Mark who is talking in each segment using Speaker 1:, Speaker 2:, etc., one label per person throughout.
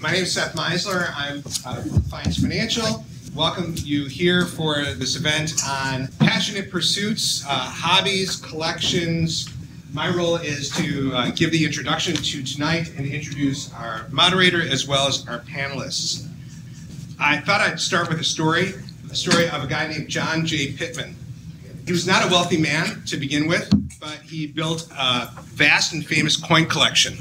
Speaker 1: my name is Seth Meisler. I'm uh, from Affiance Financial. Welcome you here for this event on passionate pursuits, uh, hobbies, collections. My role is to uh, give the introduction to tonight and introduce our moderator as well as our panelists. I thought I'd start with a story, a story of a guy named John J. Pittman. He was not a wealthy man to begin with, but he built a vast and famous coin collection.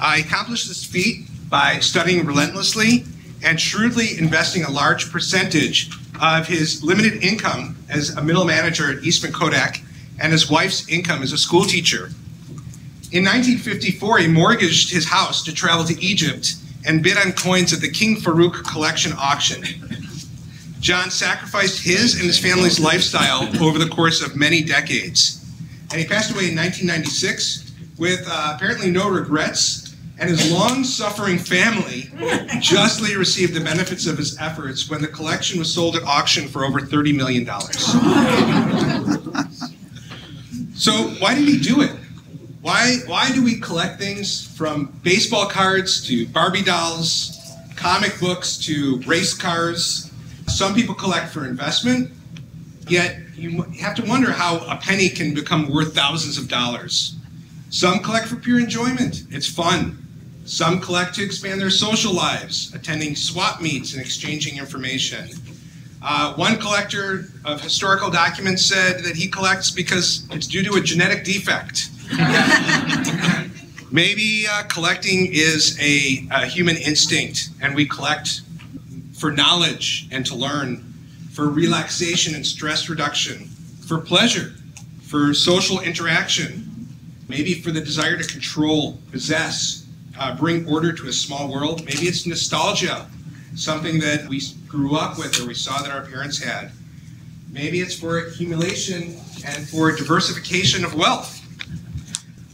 Speaker 1: I accomplished this feat by studying relentlessly and shrewdly investing a large percentage of his limited income as a middle manager at Eastman Kodak and his wife's income as a school teacher. In 1954, he mortgaged his house to travel to Egypt and bid on coins at the King Farouk collection auction. John sacrificed his and his family's lifestyle over the course of many decades. And he passed away in 1996 with uh, apparently no regrets and his long-suffering family justly received the benefits of his efforts when the collection was sold at auction for over $30 million. so why did he do it? Why, why do we collect things from baseball cards to Barbie dolls, comic books to race cars? Some people collect for investment, yet you have to wonder how a penny can become worth thousands of dollars. Some collect for pure enjoyment. It's fun. Some collect to expand their social lives, attending swap meets and exchanging information. Uh, one collector of historical documents said that he collects because it's due to a genetic defect. Maybe uh, collecting is a, a human instinct, and we collect for knowledge and to learn, for relaxation and stress reduction, for pleasure, for social interaction, maybe for the desire to control, possess, uh, bring order to a small world. Maybe it's nostalgia, something that we grew up with or we saw that our parents had. Maybe it's for accumulation and for diversification of wealth.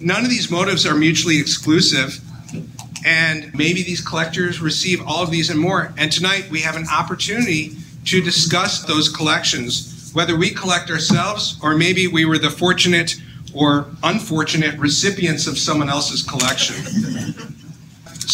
Speaker 1: None of these motives are mutually exclusive, and maybe these collectors receive all of these and more. And tonight we have an opportunity to discuss those collections, whether we collect ourselves or maybe we were the fortunate or unfortunate recipients of someone else's collection.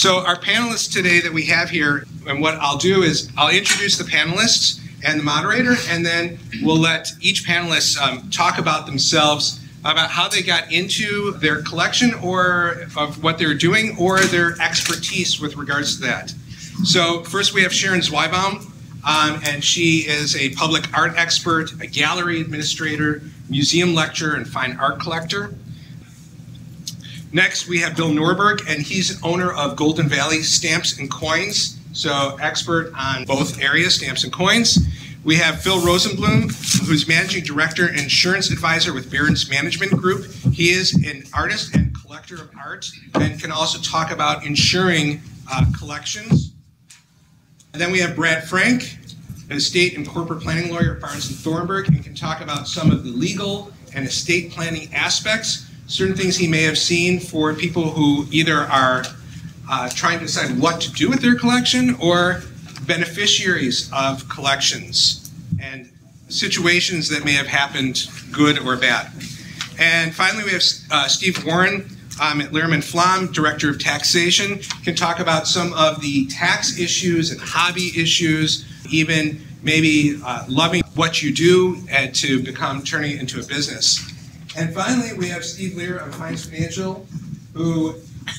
Speaker 1: So our panelists today that we have here, and what I'll do is I'll introduce the panelists and the moderator, and then we'll let each panelist um, talk about themselves, about how they got into their collection or of what they're doing, or their expertise with regards to that. So first we have Sharon Zweibaum, um, and she is a public art expert, a gallery administrator, museum lecturer, and fine art collector. Next, we have Bill Norberg, and he's an owner of Golden Valley Stamps and Coins, so expert on both areas, stamps and coins. We have Phil Rosenblum, who's managing director and insurance advisor with Barron's Management Group. He is an artist and collector of art and can also talk about insuring uh, collections. And then we have Brad Frank, an estate and corporate planning lawyer at Barnes and Thornburg, and can talk about some of the legal and estate planning aspects certain things he may have seen for people who either are uh, trying to decide what to do with their collection or beneficiaries of collections and situations that may have happened good or bad. And finally, we have uh, Steve Warren um, at Lehrman Flom, Director of Taxation, can talk about some of the tax issues and hobby issues, even maybe uh, loving what you do and to become turning it into a business. And finally, we have Steve Lear of Heinz Financial, who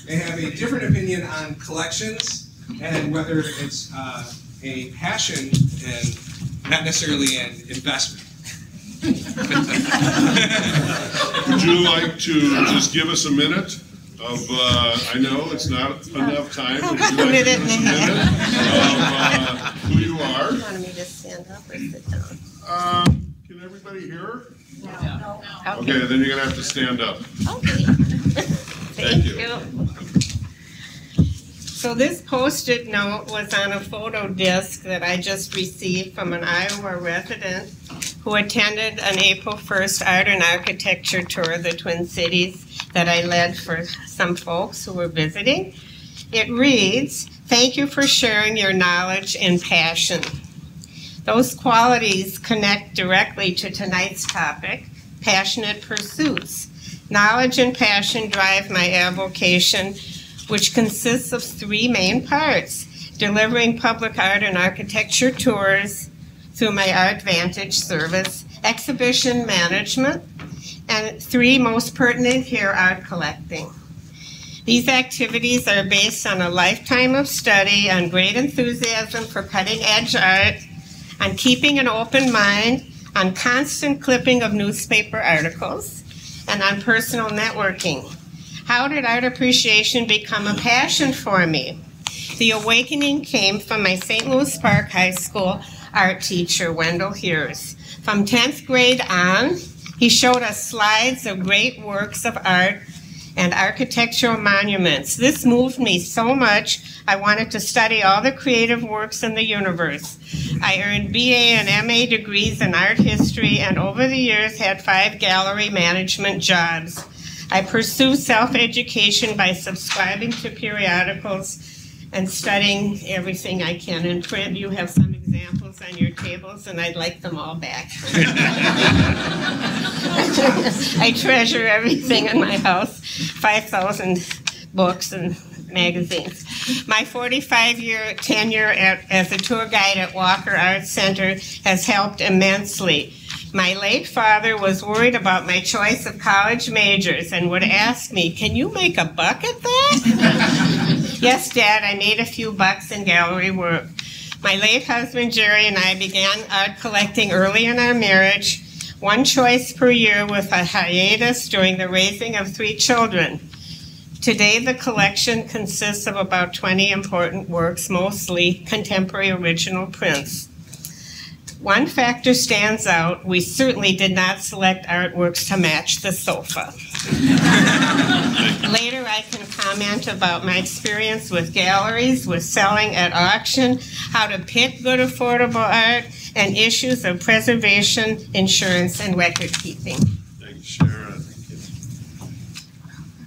Speaker 1: may have a different opinion on collections and whether it's uh, a passion and not necessarily an investment.
Speaker 2: Would you like to just give us a minute of, uh, I know it's not enough time, would you like to give us a minute of uh, who you are?
Speaker 3: You wanted me to stand up or sit down?
Speaker 2: Um, Can everybody hear? Okay, then you're gonna have to stand up.
Speaker 3: Okay.
Speaker 2: Thank you.
Speaker 4: So this post-it note was on a photo disc that I just received from an Iowa resident who attended an April 1st art and architecture tour of the Twin Cities that I led for some folks who were visiting. It reads, "Thank you for sharing your knowledge and passion. Those qualities connect directly to tonight's topic, passionate pursuits. Knowledge and passion drive my avocation which consists of three main parts delivering public art and architecture tours through my Art Vantage service, exhibition management, and three most pertinent here art collecting. These activities are based on a lifetime of study, on great enthusiasm for cutting edge art, on keeping an open mind, on constant clipping of newspaper articles, and on personal networking. How did art appreciation become a passion for me? The awakening came from my St. Louis Park High School art teacher, Wendell Hears. From 10th grade on, he showed us slides of great works of art and architectural monuments. This moved me so much, I wanted to study all the creative works in the universe. I earned BA and MA degrees in art history and over the years had five gallery management jobs. I pursue self-education by subscribing to periodicals and studying everything I can in print. You have some examples on your tables, and I'd like them all back. I treasure everything in my house 5,000 books and magazines. My 45 year tenure at, as a tour guide at Walker Arts Center has helped immensely. My late father was worried about my choice of college majors and would ask me, Can you make a buck at that? yes, Dad, I made a few bucks in gallery work. My late husband Jerry and I began art collecting early in our marriage, one choice per year with a hiatus during the raising of three children. Today, the collection consists of about 20 important works, mostly contemporary original prints. One factor stands out. We certainly did not select artworks to match the sofa. Later, I can comment about my experience with galleries, with selling at auction, how to pick good affordable art, and issues of preservation, insurance, and record keeping.
Speaker 2: Thank you, Sharon.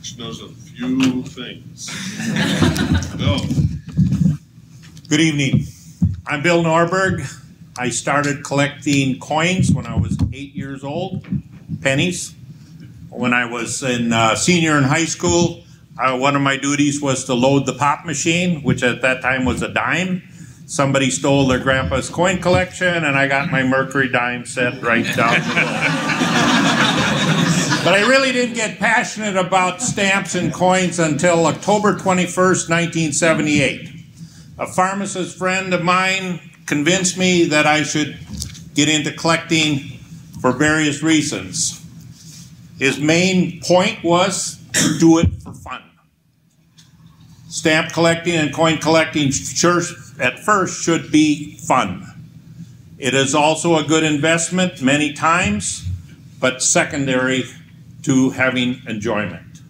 Speaker 2: She knows a few things. Bill,
Speaker 5: Good evening. I'm Bill Norberg. I started collecting coins when I was eight years old, pennies. When I was in uh, senior in high school, uh, one of my duties was to load the pop machine, which at that time was a dime. Somebody stole their grandpa's coin collection, and I got my Mercury dime set right down below. But I really didn't get passionate about stamps and coins until October 21st, 1978. A pharmacist friend of mine convinced me that I should get into collecting for various reasons. His main point was do it for fun. Stamp collecting and coin collecting sure at first should be fun. It is also a good investment many times, but secondary to having enjoyment.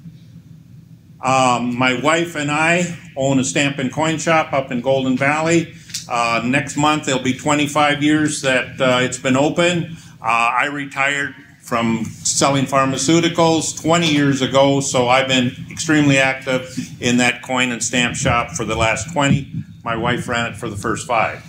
Speaker 5: Um, my wife and I own a stamp and coin shop up in Golden Valley. Uh, next month, it'll be 25 years that uh, it's been open. Uh, I retired from selling pharmaceuticals 20 years ago, so I've been extremely active in that coin and stamp shop for the last 20. My wife ran it for the first five.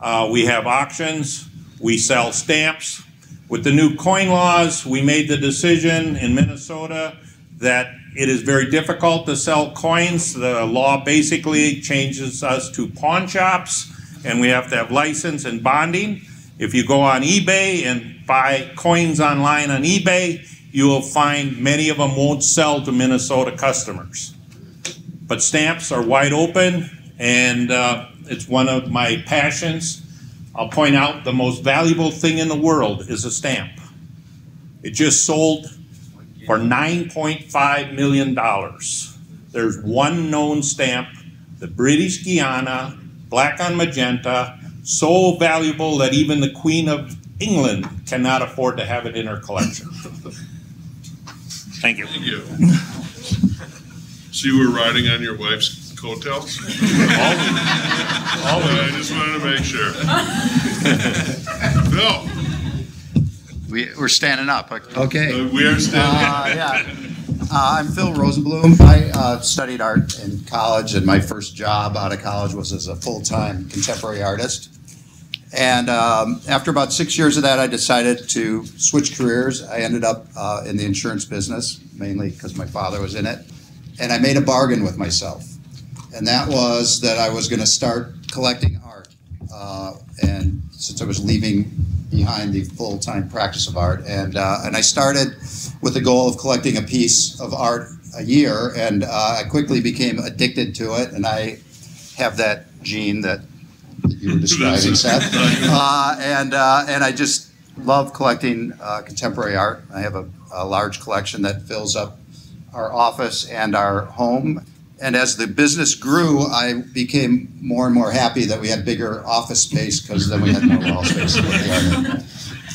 Speaker 5: Uh, we have auctions, we sell stamps. With the new coin laws, we made the decision in Minnesota that it is very difficult to sell coins. The law basically changes us to pawn shops, and we have to have license and bonding. If you go on eBay and buy coins online on eBay, you will find many of them won't sell to Minnesota customers. But stamps are wide open, and uh, it's one of my passions. I'll point out the most valuable thing in the world is a stamp. It just sold for $9.5 million. There's one known stamp, the British Guiana, black on magenta, so valuable that even the Queen of England cannot afford to have it in her collection. Thank you.
Speaker 2: thank you. So you were riding on your wife's coattails? I just wanted to make sure. Bill,
Speaker 6: We, we're standing up.
Speaker 7: Okay.
Speaker 2: uh, we are standing.
Speaker 6: Uh, yeah. Uh, I'm Phil Rosenblum. I uh, studied art in college, and my first job out of college was as a full-time contemporary artist. And um, after about six years of that, I decided to switch careers. I ended up uh, in the insurance business, mainly because my father was in it. and I made a bargain with myself. And that was that I was going to start collecting art. Uh, and since I was leaving behind the full time practice of art, and, uh, and I started with the goal of collecting a piece of art a year, and uh, I quickly became addicted to it. And I have that gene that, that you were describing, Seth. Uh, and, uh, and I just love collecting uh, contemporary art. I have a, a large collection that fills up our office and our home. And as the business grew, I became more and more happy that we had bigger office space because then we had more wall space. to put the art in.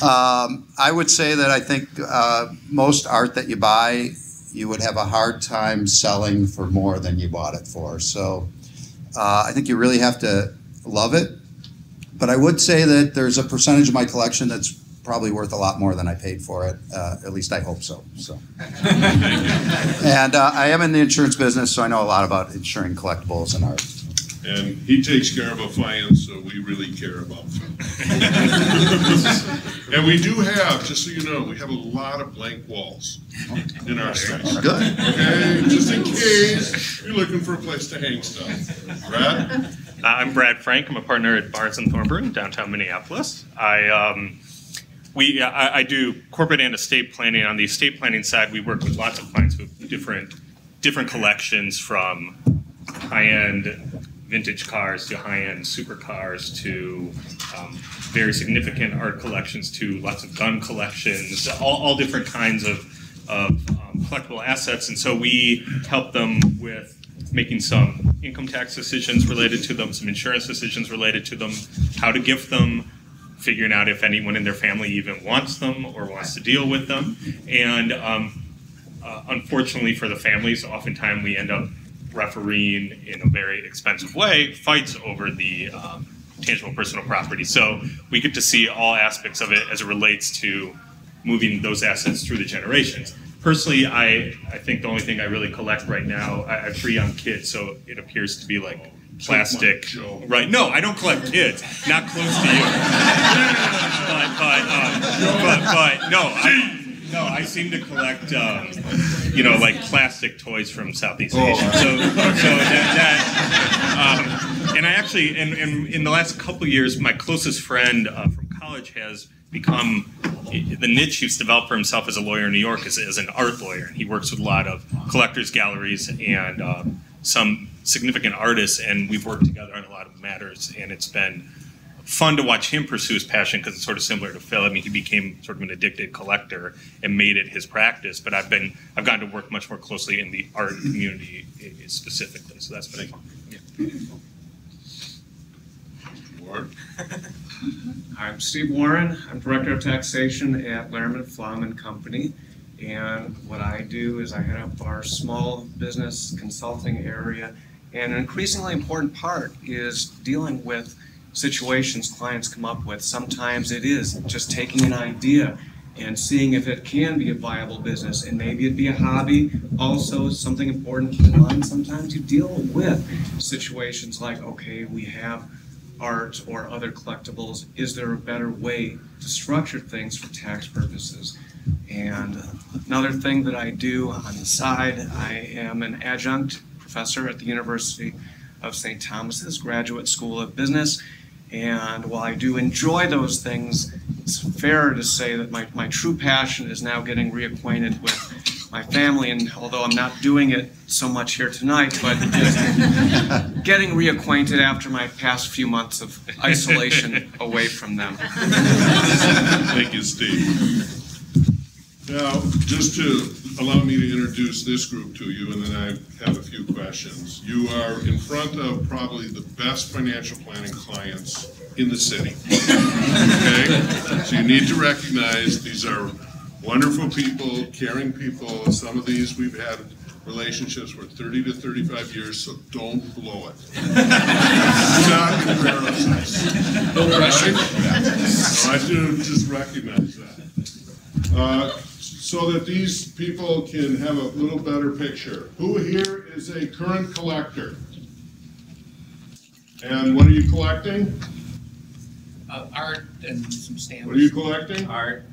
Speaker 6: Um, I would say that I think uh, most art that you buy, you would have a hard time selling for more than you bought it for. So uh, I think you really have to love it. But I would say that there's a percentage of my collection that's probably worth a lot more than I paid for it. Uh, at least I hope so. So, and uh, I am in the insurance business, so I know a lot about insuring collectibles and art.
Speaker 2: And he takes care of Affiance, so we really care about him. and we do have, just so you know, we have a lot of blank walls in our space.
Speaker 6: Good.
Speaker 2: Okay, just in case you're looking for a place to hang stuff. Brad?
Speaker 7: Uh, I'm Brad Frank. I'm a partner at Barnes and Thornburg in downtown Minneapolis. I um, we I, I do corporate and estate planning. On the estate planning side, we work with lots of clients with different different collections from high-end vintage cars to high-end supercars to um, very significant art collections to lots of gun collections, all, all different kinds of, of um, collectible assets. And so we help them with making some income tax decisions related to them, some insurance decisions related to them, how to gift them, figuring out if anyone in their family even wants them or wants to deal with them. And um, uh, unfortunately for the families, oftentimes we end up refereeing in a very expensive way fights over the um, tangible personal property. So we get to see all aspects of it as it relates to moving those assets through the generations. Personally, I, I think the only thing I really collect right now, I I have three young kids, so it appears to be like plastic. Right? No, I don't collect kids. Not close to you. but but um, but but no, I no, I seem to collect um, you know like plastic toys from Southeast Asia. So so that, that um, and I actually and, and in the last couple years, my closest friend uh, from college has become the niche he's developed for himself as a lawyer in New York is, is an art lawyer. He works with a lot of collectors galleries and um, some significant artists, and we've worked together on a lot of matters. And it's been fun to watch him pursue his passion because it's sort of similar to Phil. I mean, he became sort of an addicted collector and made it his practice. But I've been I've gotten to work much more closely in the art community i- i- specifically. So that's been fun. Yeah.
Speaker 2: Ward?
Speaker 8: I'm Steve Warren. I'm Director of Taxation at Lehrman Flom and Company. And what I do is I head up our small business consulting area. And an increasingly important part is dealing with situations clients come up with. Sometimes it is just taking an idea and seeing if it can be a viable business and maybe it'd be a hobby. Also, something important to keep in mind, sometimes you deal with situations like, okay, we have art or other collectibles, is there a better way to structure things for tax purposes? And another thing that I do on the side, I am an adjunct professor at the University of St. Thomas's Graduate School of Business. And while I do enjoy those things, it's fair to say that my, my true passion is now getting reacquainted with my family. And although I'm not doing it so much here tonight, but just getting reacquainted after my past few months of isolation away from them.
Speaker 2: Thank you, Steve. Now, just to allow me to introduce this group to you, and then I have a few questions. You are in front of probably the best financial planning clients in the city. Okay? So you need to recognize these are wonderful people, caring people. Some of these we've had relationships for 30 to 35 years, so don't blow it. Do not embarrass. No pressure. So I do just recognize that. Uh, So that these people can have a little better picture. Who here is a current collector? And what are you collecting?
Speaker 9: uh, art and some stamps.
Speaker 2: What are you collecting?
Speaker 9: Art.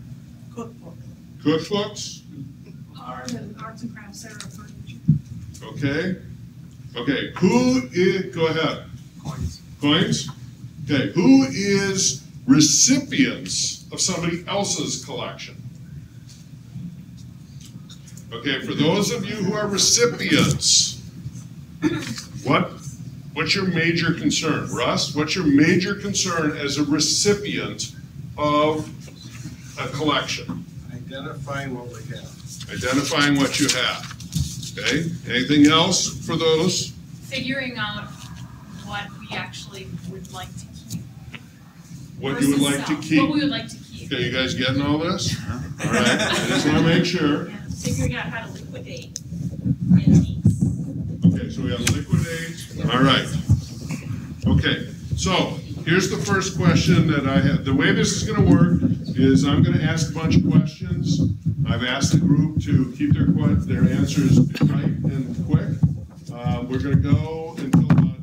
Speaker 2: Cookbooks? Cookbooks?
Speaker 10: Art and arts and crafts, Sarah furniture.
Speaker 2: Okay? Okay, who is, go ahead.
Speaker 9: Coins.
Speaker 2: Coins? Okay, who is recipients of somebody else's collection? Okay, for those of you who are recipients, what, what's your major concern? Russ, what's your major concern as a recipient of a collection?
Speaker 10: Identifying what we have.
Speaker 2: Identifying what you have. Okay, anything else for those?
Speaker 11: figuring out what we actually would like to keep.
Speaker 2: What you would
Speaker 11: versus
Speaker 2: like to keep?
Speaker 11: What we would like to keep.
Speaker 2: Okay, you guys getting all this? All right, I just wanna make sure.
Speaker 11: Figuring out how to liquidate antiques.
Speaker 2: Okay, so we have liquidate, all right. Okay, so here's the first question that I have. The way this is gonna work is I'm gonna ask a bunch of questions. I've asked the group to keep their their answers tight and quick. Uh, we're gonna go until about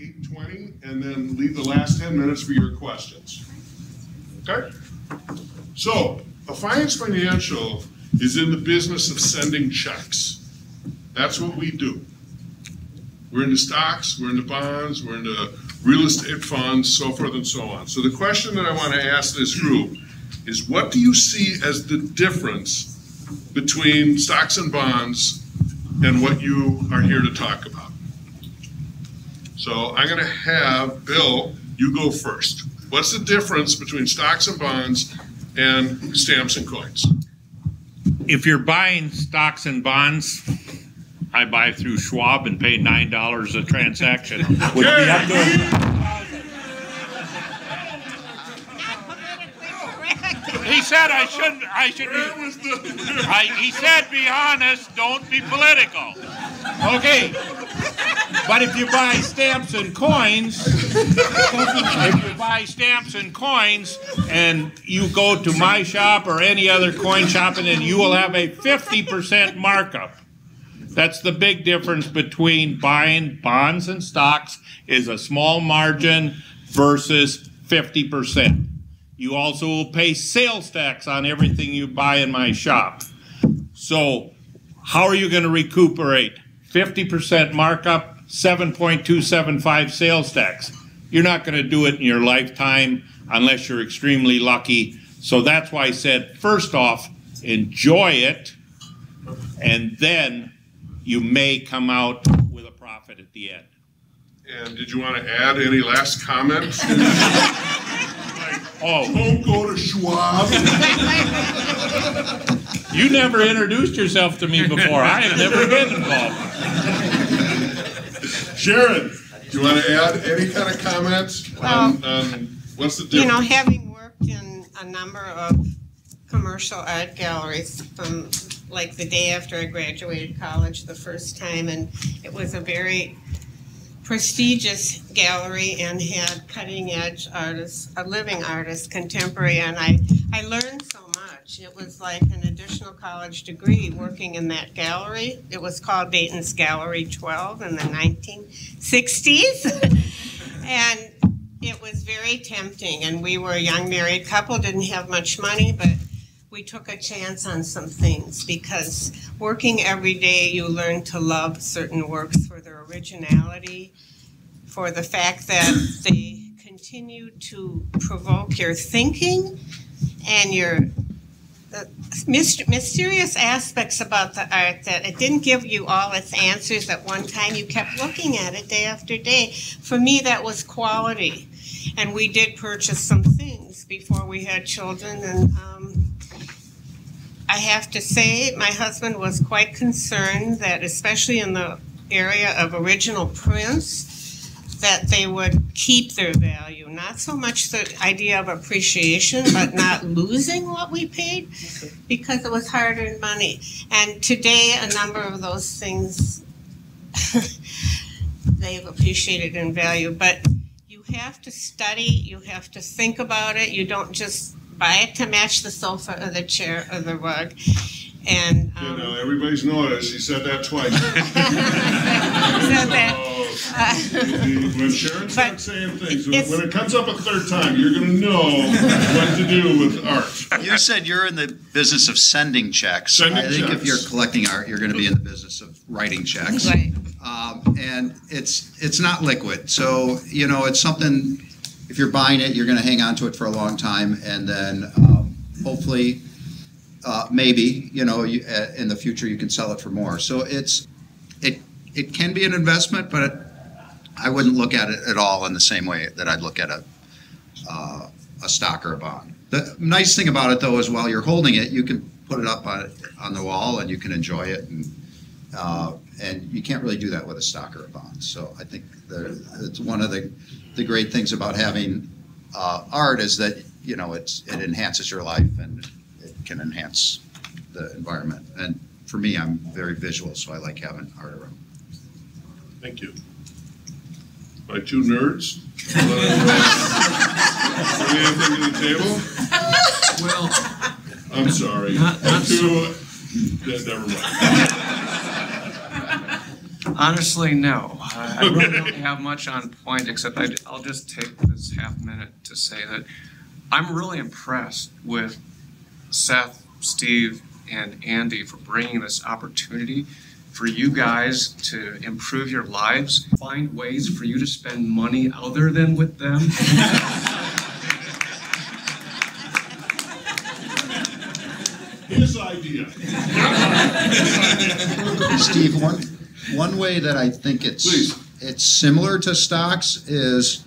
Speaker 2: eight twenty and then leave the last ten minutes for your questions. Okay? So, Affiance Financial is in the business of sending checks. That's what we do. We're in the stocks, we're in the bonds, we're in the real estate funds, so forth and so on. So the question that I want to ask this group is what do you see as the difference between stocks and bonds and what you are here to talk about? So I'm going to have Bill, you go first. What's the difference between stocks and bonds and stamps and coins?
Speaker 5: If you're buying stocks and bonds, I buy through Schwab and pay nine dollars a transaction. Would be up to He said I shouldn't, I should be. I, he said be honest, don't be political. Okay. But if you buy stamps and coins, if you buy stamps and coins and you go to my shop or any other coin shop and then you will have a fifty percent markup. That's the big difference between buying bonds and stocks is a small margin versus fifty percent. You also will pay sales tax on everything you buy in my shop. So how are you gonna recuperate? Fifty percent markup, seven point two seven five sales tax. You're not gonna do it in your lifetime unless you're extremely lucky. So that's why I said, first off, enjoy it, and then you may come out with a profit at the end.
Speaker 2: And did you want to add any last comments?
Speaker 5: Oh,
Speaker 2: Don't go to Schwab.
Speaker 5: you never introduced yourself to me before. I have never been involved.
Speaker 2: Sharon, do you want to add any kind of comments on, on what's the
Speaker 4: You know, having worked in a number of commercial art galleries from like the day after I graduated college the first time, and it was a very prestigious gallery and had cutting edge artists, a living artist, contemporary, and I, I learned so much. It was like an additional college degree working in that gallery. It was called Dayton's Gallery 12 in the 1960s. and it was very tempting, and we were a young married couple, didn't have much money, but we took a chance on some things because working every day, you learn to love certain works for their originality, for the fact that they continue to provoke your thinking and your the mysterious aspects about the art that it didn't give you all its answers at one time. You kept looking at it day after day. For me, that was quality. And we did purchase some things before we had children. And um, I have to say, my husband was quite concerned that, especially in the area of original prints, that they would keep their value. Not so much the idea of appreciation, but not losing what we paid because it was hard earned money. And today, a number of those things they've appreciated in value. But you have to study, you have to think about it. You don't just buy it to match the sofa or the chair or the rug. And
Speaker 2: You
Speaker 4: um,
Speaker 2: know, everybody's noticed, he said that twice.
Speaker 4: so that,
Speaker 2: So, When Sharon starts saying things, when when it comes up a third time, you're gonna know what to do with art.
Speaker 6: You said you're in the business of sending checks.
Speaker 2: Sending
Speaker 6: I think if
Speaker 2: checks.
Speaker 6: you're collecting art, you're gonna be in the business of writing checks.
Speaker 4: Right.
Speaker 6: Um, and it's, it's not liquid. So, you know, it's something, if you're buying it, you're gonna hang on to it for a long time and then, um, hopefully, uh, maybe, you know, you, uh, in the future, you can sell it for more. So it's, it, it can be an investment, but I wouldn't look at it at all in the same way that I'd look at a, uh, a stock or a bond. The nice thing about it though is while you're holding it, you can put it up on, on the wall and you can enjoy it and, uh, and you can't really do that with a stock or a bond. So I think it's one of the, the great things about having, uh, art is that, you know, it's, it enhances your life and it can enhance the environment. And for me, I'm very visual, so I like having art around.
Speaker 2: Thank you. My two nerds. Bring anything to the table?
Speaker 8: Well,
Speaker 2: I'm sorry.
Speaker 8: Not- not
Speaker 2: Two, ne- never mind.
Speaker 8: honestly, no. I I really don't have much on point, except I, I'll just take this half minute to say that I'm really impressed with Seth, Steve, and Andy for bringing this opportunity for you guys to improve your lives, find ways for you to spend money other than with them.
Speaker 2: His idea.
Speaker 6: Steve, one, one way that I think it's,
Speaker 2: Please.
Speaker 6: it's similar to stocks is,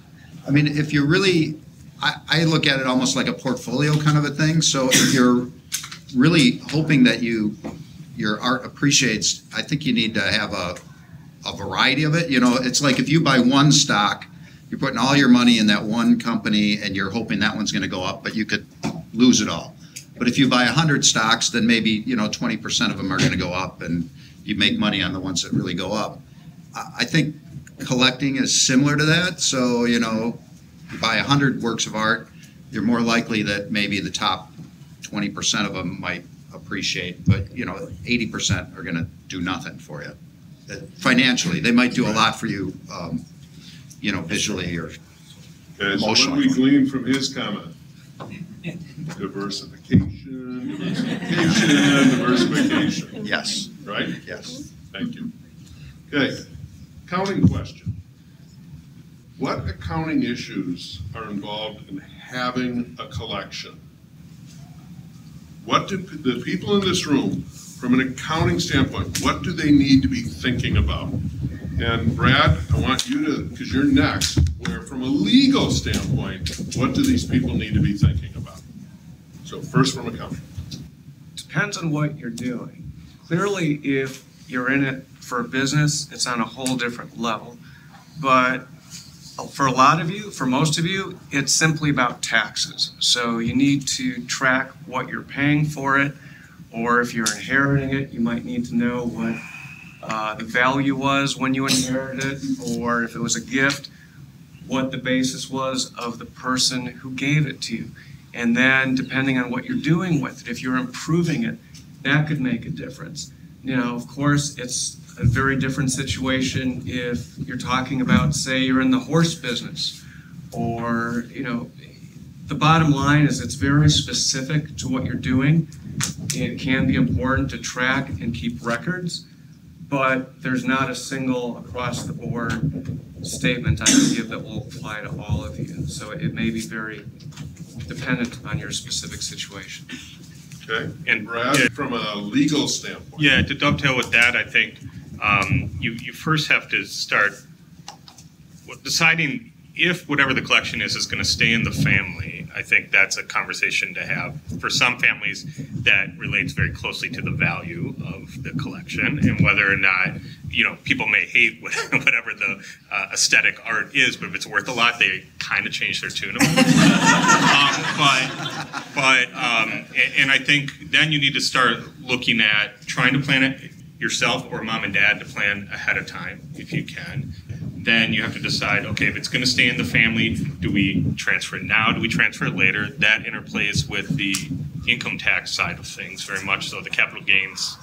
Speaker 6: I mean, if you really, I, I look at it almost like a portfolio kind of a thing. So if you're really hoping that you, your art appreciates, I think you need to have a, a variety of it. You know, it's like if you buy one stock, you're putting all your money in that one company and you're hoping that one's gonna go up, but you could lose it all. But if you buy a hundred stocks, then maybe, you know, twenty percent of them are gonna go up and you make money on the ones that really go up. I, think collecting is similar to that, so, you know, you buy a hundred works of art, you're more likely that maybe the top twenty percent of them might appreciate, but, you know, eighty percent are gonna do nothing for you. Uh, Financially, they might do a lot for you, um, you know, visually or
Speaker 2: Okay, so what we glean from his comment? Diversification, diversification, diversification,
Speaker 6: Yes,
Speaker 2: right?
Speaker 6: yes.
Speaker 2: Thank you. Okay, accounting question. What accounting issues are involved in having a collection? What do the people in this room, from an accounting standpoint, what do they need to be thinking about? And Brad, I want you to, because you're next, where from a legal standpoint, what do these people need to be thinking about? So first from accounting.
Speaker 8: Depends on what you're doing. Clearly, if you're in it for a business, it's on a whole different level. But for a lot of you, for most of you, it's simply about taxes. So you need to track what you're paying for it, or if you're inheriting it, you might need to know what uh, the value was when you inherited it, or if it was a gift, what the basis was of the person who gave it to you. And then, depending on what you're doing with it, if you're improving it, that could make a difference. You know, of course, it's a very different situation if you're talking about, say, you're in the horse business, or, you know, the bottom line is it's very specific to what you're doing. It can be important to track and keep records, but there's not a single across the board statement I can give that will apply to all of you. So it may be very dependent on your specific situation.
Speaker 2: Okay?
Speaker 7: And
Speaker 2: Brad,
Speaker 7: yeah,
Speaker 2: from a legal standpoint.
Speaker 7: Yeah, to dovetail with that, I think um, you you first have to start deciding if whatever the collection is is going to stay in the family. I think that's a conversation to have. For some families, that relates very closely to the value of the collection and whether or not you know people may hate whatever the uh, aesthetic art is, but if it's worth a lot, they kind of change their tune um, but but um, and, and I think then you need to start looking at trying to plan it yourself or mom and dad to plan ahead of time if you can. Then you have to decide, okay, if it's going to stay in the family, do we transfer it now? Do we transfer it later? That interplays with the income tax side of things very much so, the capital gains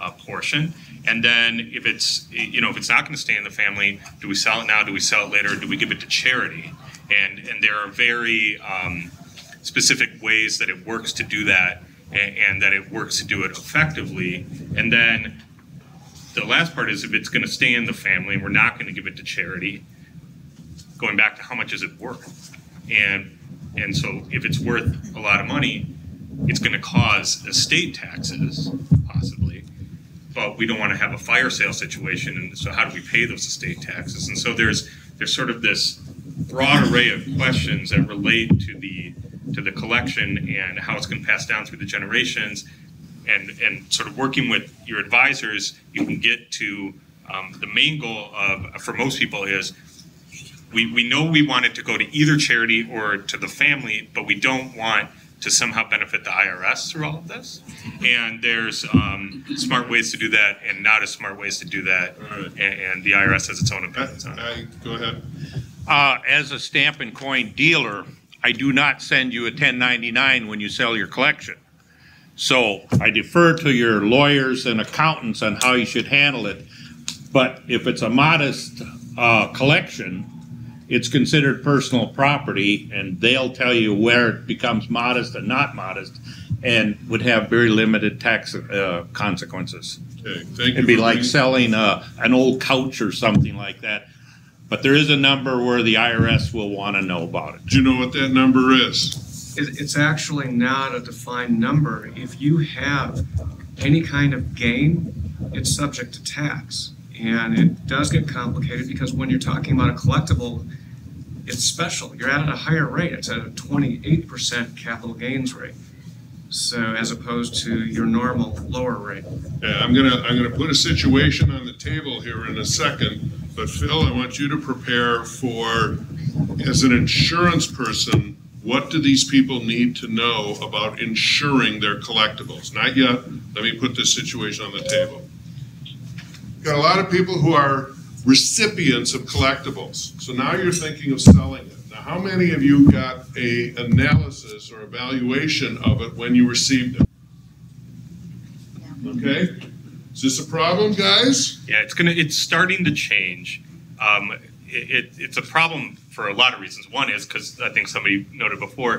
Speaker 7: uh, portion. And then if it's, you know, if it's not going to stay in the family, do we sell it now? Do we sell it later? Do we give it to charity? And and there are very um, specific ways that it works to do that and, and that it works to do it effectively. And then the last part is if it's gonna stay in the family and we're not gonna give it to charity, going back to how much is it worth? And, and so if it's worth a lot of money, it's gonna cause estate taxes possibly. But we don't wanna have a fire sale situation, and so how do we pay those estate taxes? And so there's, there's sort of this broad array of questions that relate to the, to the collection and how it's gonna pass down through the generations. And, and sort of working with your advisors, you can get to, um, the main goal of, for most people is we, we know we want it to go to either charity or to the family, but we don't want to somehow benefit the IRS through all of this. And there's um, smart ways to do that and not as smart ways to do that.
Speaker 2: All right.
Speaker 7: And, and the IRS has its own opinions on it.
Speaker 2: Go ahead.
Speaker 5: Uh, as a stamp and coin dealer, I do not send you a 1099 when you sell your collection. So I defer to your lawyers and accountants on how you should handle it. But if it's a modest, uh, collection, it's considered personal property and they'll tell you where it becomes modest and not modest and would have very limited tax, uh, consequences.
Speaker 2: Okay, thank you.
Speaker 5: It'd be like
Speaker 2: bringing-
Speaker 5: selling a, an old couch or something like that. But there is a number where the IRS will want to know about it.
Speaker 2: Do you know what that number is?
Speaker 8: It, it's actually not a defined number. If you have any kind of gain, it's subject to tax. And it does get complicated because when you're talking about a collectible, it's special. You're at a higher rate. It's at a twenty-eight percent capital gains rate. So as opposed to your normal lower rate.
Speaker 2: Yeah, I'm gonna, I'm gonna put a situation on the table here in a second, but Phil, I want you to prepare for, as an insurance person, what do these people need to know about insuring their collectibles? Not yet, let me put this situation on the table. Got a lot of people who are recipients of collectibles, so now you're thinking of selling it. Now, how many of you got a analysis or evaluation of it when you received it? Okay? Is this a problem, guys?
Speaker 7: Yeah, it's gonna. It's starting to change. Um, it, it, it's a problem for a lot of reasons. One is because I think somebody noted before,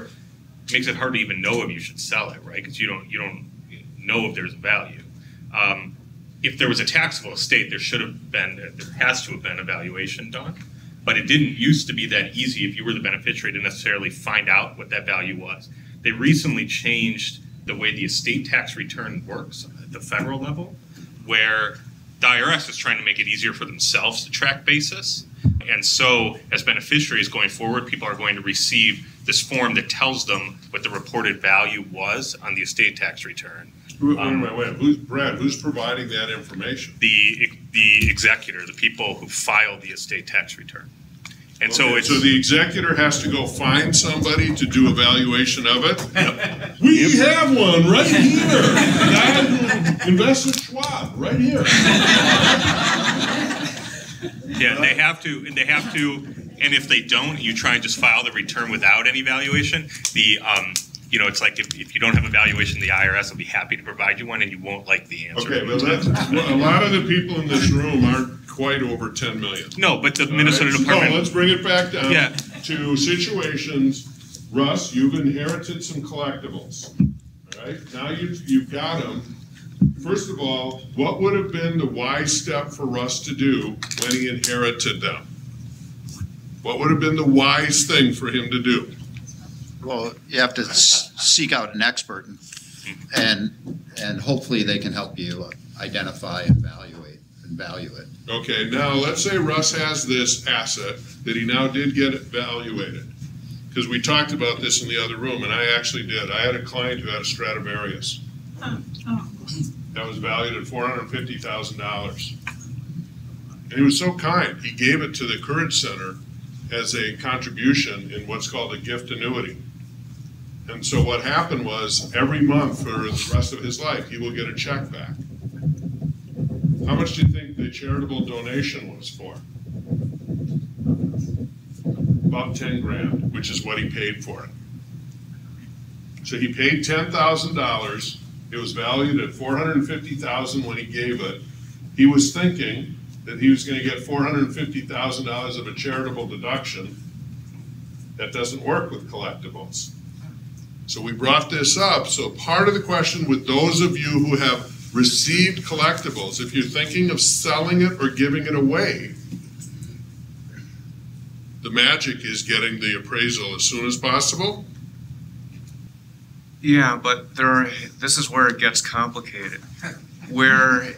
Speaker 7: it makes it hard to even know if you should sell it, right? Because you don't you don't know if there's a value. Um, if there was a taxable estate, there should have been there has to have been a valuation done. But it didn't used to be that easy if you were the beneficiary to necessarily find out what that value was. They recently changed the way the estate tax return works at the federal level, where the IRS is trying to make it easier for themselves to track basis. And so, as beneficiaries going forward, people are going to receive this form that tells them what the reported value was on the estate tax return.
Speaker 2: Wait, wait, um, wait, wait, who's, Brad, who's providing that information?
Speaker 7: The, the executor, the people who file the estate tax return. And so
Speaker 2: Okay,
Speaker 7: it's.
Speaker 2: So the executor has to go find somebody to do evaluation of it? We have one right here, the guy who invested Schwab, right here.
Speaker 7: Yeah, they have to, and they have to, and if they don't, you try and just file the return without any valuation. The, um, you know, it's like if, if you don't have a valuation, the IRS will be happy to provide you one and you won't like the answer.
Speaker 2: Okay, but that's, well, a lot of the people in this room aren't quite over ten million.
Speaker 7: No, but the Minnesota
Speaker 2: right,
Speaker 7: Department.
Speaker 2: So let's bring it back down
Speaker 7: Yeah.
Speaker 2: to situations. Russ, you've inherited some collectibles. All right, now you've, you've got them. First of all, what would have been the wise step for Russ to do when he inherited them? What would have been the wise thing for him to do?
Speaker 6: Well, you have to s- seek out an expert and- and, and hopefully they can help you identify and evaluate and value it.
Speaker 2: Okay, now let's say Russ has this asset that he now did get evaluated. Because we talked about this in the other room, and I actually did. I had a client who had a Stradivarius. Oh. That was valued at four hundred and he was so kind, he gave it to the Courage Center as a contribution in what's called a gift annuity. And so what happened was, every month for the rest of his life, he will get a check back. How much do you think the charitable donation was for? About ten grand, which is what he paid for it. So he paid ten thousand dollars, it was valued at four hundred and fifty thousand when he gave it. He was thinking that he was get and fifty thousand dollars of a charitable deduction. That doesn't work with collectibles. So we brought this up, so part of the question with those of you who have received collectibles, if you're thinking of selling it or giving it away, the magic is getting the appraisal as soon as possible.
Speaker 8: Yeah, but there, this is where it gets complicated. Where,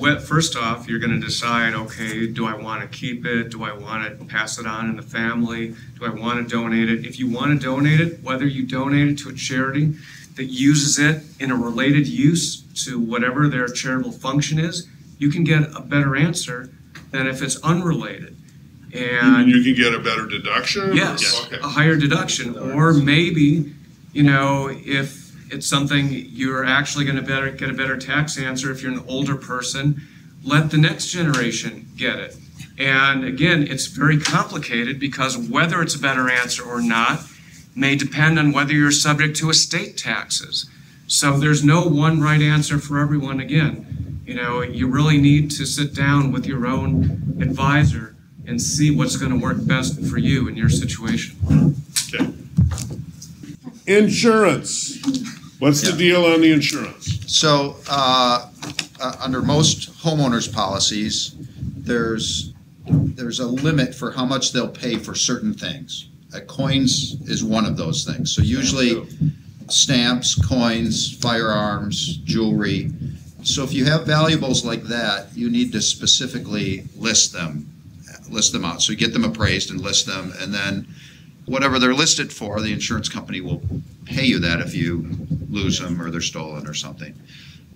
Speaker 8: wh- first off, you're gonna decide, okay, do I wanna keep it? Do I wanna pass it on in the family? Do I wanna donate it? If you wanna donate it, whether you donate it to a charity that uses it in a related use to whatever their charitable function is, you can get a better answer than if it's unrelated. And
Speaker 2: You can get a better deduction?
Speaker 8: Yes,
Speaker 2: Okay.
Speaker 8: a higher deduction, or maybe, you know, if it's something you're actually gonna better, get a better tax answer if you're an older person, let the next generation get it. And again, it's very complicated because whether it's a better answer or not may depend on whether you're subject to estate taxes. So there's no one right answer for everyone again. You know, you really need to sit down with your own advisor and see what's gonna work best for you in your situation.
Speaker 2: Insurance. What's the deal on the insurance?
Speaker 6: So, uh, uh, under most homeowners policies, there's, there's a limit for how much they'll pay for certain things. Uh, Coins is one of those things. So usually stamps, coins, firearms, jewelry. So if you have valuables like that, you need to specifically list them, list them out. So you get them appraised and list them, and then whatever they're listed for, the insurance company will pay you that if you lose them or they're stolen or something.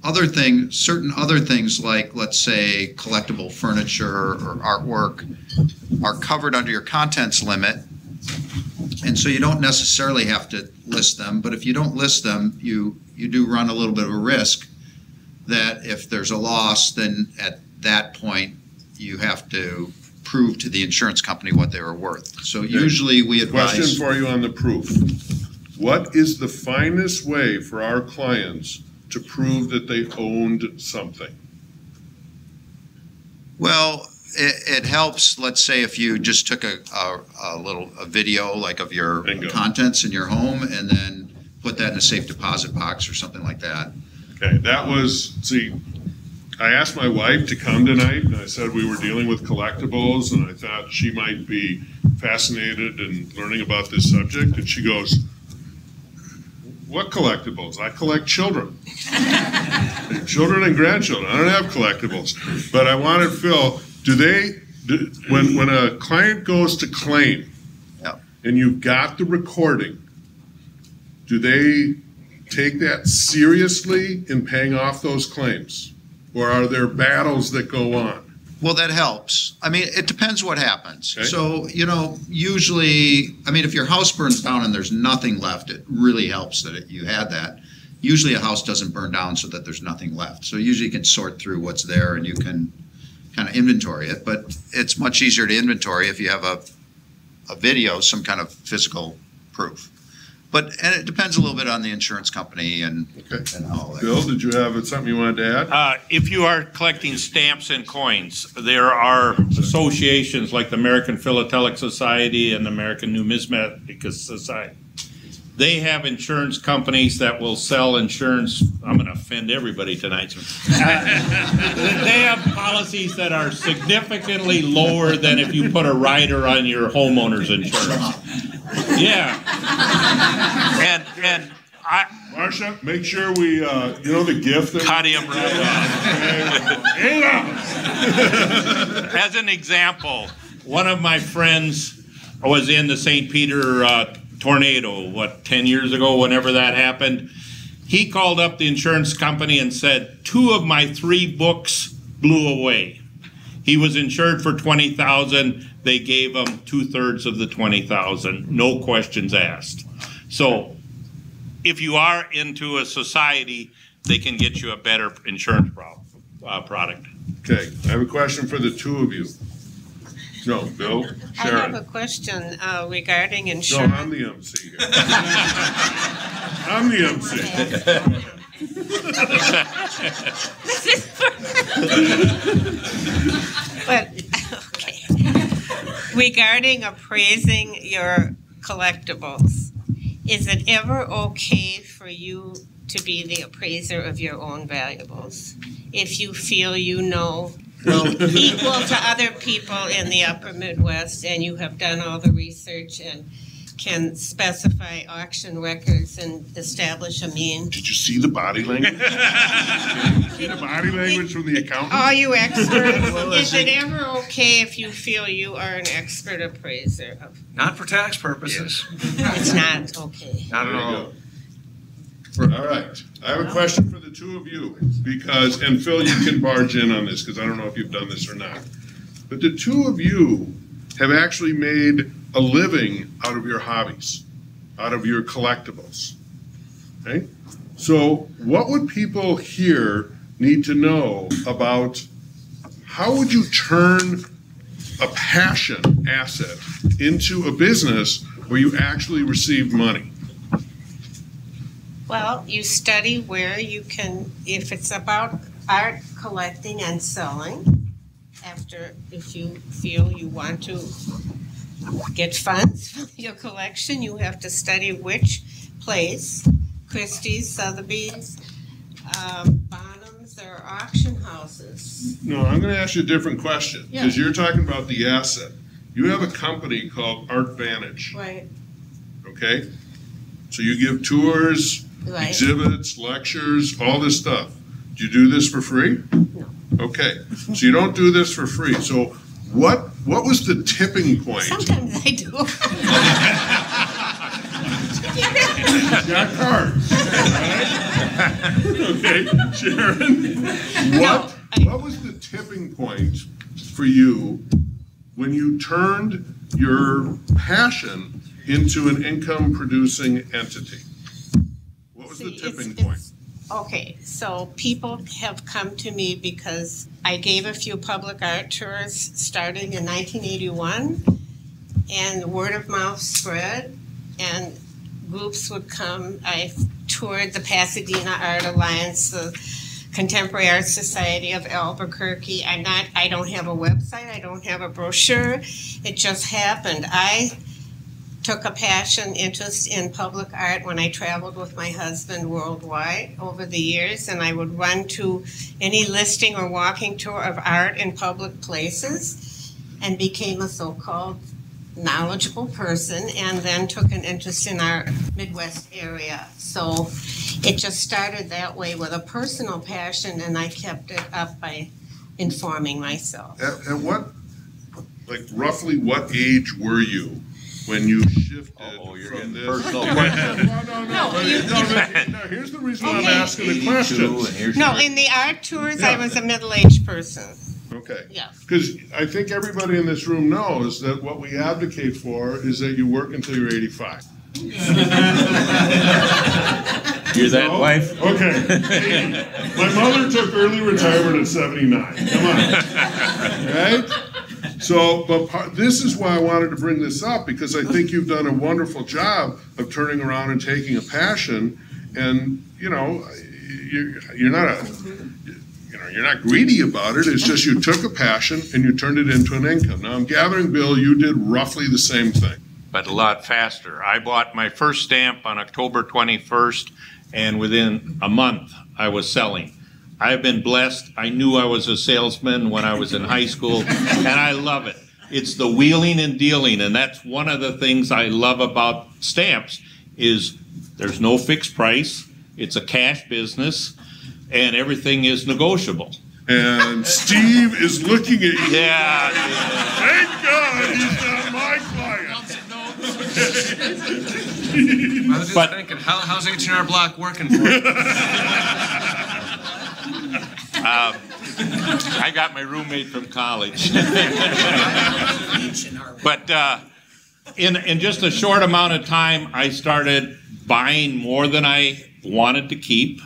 Speaker 6: Other things, certain other things like, let's say, collectible furniture or artwork are covered under your contents limit. And so you don't necessarily have to list them, but if you don't list them, you, you do run a little bit of a risk that if there's a loss, then at that point, you have to prove to the insurance company what they were worth. So usually we advise.
Speaker 2: Question
Speaker 6: advise.
Speaker 2: for you on the proof. What is the finest way for our clients to prove that they owned something?
Speaker 6: Well, it, it helps, let's say if you just took a, a, a little, a video like of your
Speaker 2: Bingo.
Speaker 6: contents in your home and then put that in a safe deposit box or something like that.
Speaker 2: Okay, that was, see, I asked my wife to come tonight, and I said we were dealing with collectibles, and I thought she might be fascinated in learning about this subject, and she goes, what collectibles? I collect children. Children and grandchildren, I don't have collectibles. But I wanted Phil, do they, do, when, when a client goes to claim,
Speaker 6: Yep.
Speaker 2: and you've got the recording, do they take that seriously in paying off those claims? Or are there battles that go on?
Speaker 6: Well, that helps. I mean, it depends what happens.
Speaker 2: Okay.
Speaker 6: So, you know, usually, I mean, if your house burns down and there's nothing left, it really helps that it, you had that. Usually, a house doesn't burn down so that there's nothing left. So, usually, you can sort through what's there and you can kind of inventory it. But it's much easier to inventory if you have a, a video, some kind of physical proof. But and it depends a little bit on the insurance company and,
Speaker 2: Okay.
Speaker 6: and all that.
Speaker 2: Bill, did you have something you wanted to add?
Speaker 5: Uh, if you are collecting stamps and coins, there are associations like the American Philatelic Society and the American Numismatic Society. They have insurance companies that will sell insurance. I'm going to offend everybody tonight. Uh, They have policies that are significantly lower than if you put a rider on your homeowner's insurance. Yeah. And, and I,
Speaker 2: Marcia, make sure we, uh, you know, the gift that.
Speaker 5: cut him right off. As an example, one of my friends was in the St. Peter uh, tornado, what, 10 years ago, whenever that happened. He called up the insurance company and said, Two of my three books blew away. He was insured for 20,000. They gave him two thirds of the 20,000, no questions asked. So if you are into a society, they can get you a better insurance pro- uh, product.
Speaker 2: Okay, I have a question for the two of you. No, Bill,
Speaker 4: I have a
Speaker 2: Sharon.
Speaker 4: question uh, regarding
Speaker 2: No,
Speaker 4: insurance.
Speaker 2: I'm the MC here. I'm the MC.
Speaker 4: But, okay. Regarding appraising your collectibles, is it ever okay for you to be the appraiser of your own valuables. If you feel you know
Speaker 6: Well,
Speaker 4: equal to other people in the upper Midwest and you have done all the research and can specify auction records and establish a mean.
Speaker 2: Did you see the body language? See the body language from the accountant?
Speaker 4: All you experts, is it ever okay if you feel you are an expert appraiser? of-
Speaker 8: Not for tax purposes.
Speaker 4: It's not okay.
Speaker 8: Not at all.
Speaker 2: go. All right, I have a question for the two of you, because, and Phil, you can barge in on this, because I don't know if you've done this or not. But the two of you have actually made a living out of your hobbies, out of your collectibles. Okay? So what would people here need to know about how would you turn a passion asset into a business where you actually receive money?
Speaker 4: Well, you study where you can, if it's about art collecting and selling, after, if you feel you want to get funds from your collection, you have to study which place, Christie's, Sotheby's, um, Bonhams, or auction houses.
Speaker 2: No, I'm gonna ask you a different question, because you're talking about the asset. You have a company called Art Vantage,
Speaker 4: Right,
Speaker 2: okay? So you give tours,
Speaker 4: right.
Speaker 2: exhibits, lectures, all this stuff. Do you do this for free?
Speaker 4: No.
Speaker 2: Okay, so you don't do this for free. So what, what was the tipping point?
Speaker 4: Sometimes I do.
Speaker 2: Got cards? Okay, Sharon, what, what was the tipping point for you when you turned your passion into an income-producing entity? What was the
Speaker 4: See, it's-
Speaker 2: tipping point?
Speaker 4: it's- Okay, so people have come to me because I gave a few public art tours starting in nineteen eighty-one. And word of mouth spread and groups would come. I toured the Pasadena Art Alliance, the Contemporary Art Society of Albuquerque. I'm not, I don't have a website, I don't have a brochure. It just happened. I took a passion interest in public art when I traveled with my husband worldwide over the years, and I would run to any listing or walking tour of art in public places and became a so called knowledgeable person and then took an interest in our Midwest area. So it just started that way with a personal passion, and I kept it up by informing myself.
Speaker 2: At, at what, like roughly what age were you when you shifted
Speaker 5: Uh-oh, you're
Speaker 2: from
Speaker 5: getting
Speaker 2: this?
Speaker 5: personal
Speaker 2: No,
Speaker 5: questions.
Speaker 2: no, no, no, but it- no, no, no, here's the reason why I'm
Speaker 4: Okay.
Speaker 2: asking the questions.
Speaker 4: No, in the art tours, I was a middle aged person.
Speaker 2: Okay.
Speaker 4: Yeah.
Speaker 2: Because I think everybody in this room knows that what we advocate for is that you work until you're 85.
Speaker 5: You're that
Speaker 2: No?
Speaker 5: wife?
Speaker 2: Okay. My mother took early retirement at 79. Come on. Right? So, but part, this is why I wanted to bring this up because I think you've done a wonderful job of turning around and taking a passion, and you know, you're, you're not a, you know, you're not greedy about it. It's just you took a passion and you turned it into an income. Now, I'm gathering, Bill, you did roughly the same thing.
Speaker 5: but a lot faster. I bought my first stamp on October 21st, and within a month, I was selling. I've been blessed. I knew I was a salesman when I was in high school, and I love it. It's the wheeling and dealing, and that's one of the things I love about stamps is there's no fixed price. It's a cash business, and everything is negotiable.
Speaker 2: And Steve is looking at you.
Speaker 5: Yeah.
Speaker 2: Thank God he's not my client.
Speaker 8: I was just
Speaker 5: But-
Speaker 8: thinking, how, how's H and R Block working for you?
Speaker 5: Um, I got my roommate from college. But uh, in, in just a short amount of time, I started buying more than I wanted to keep.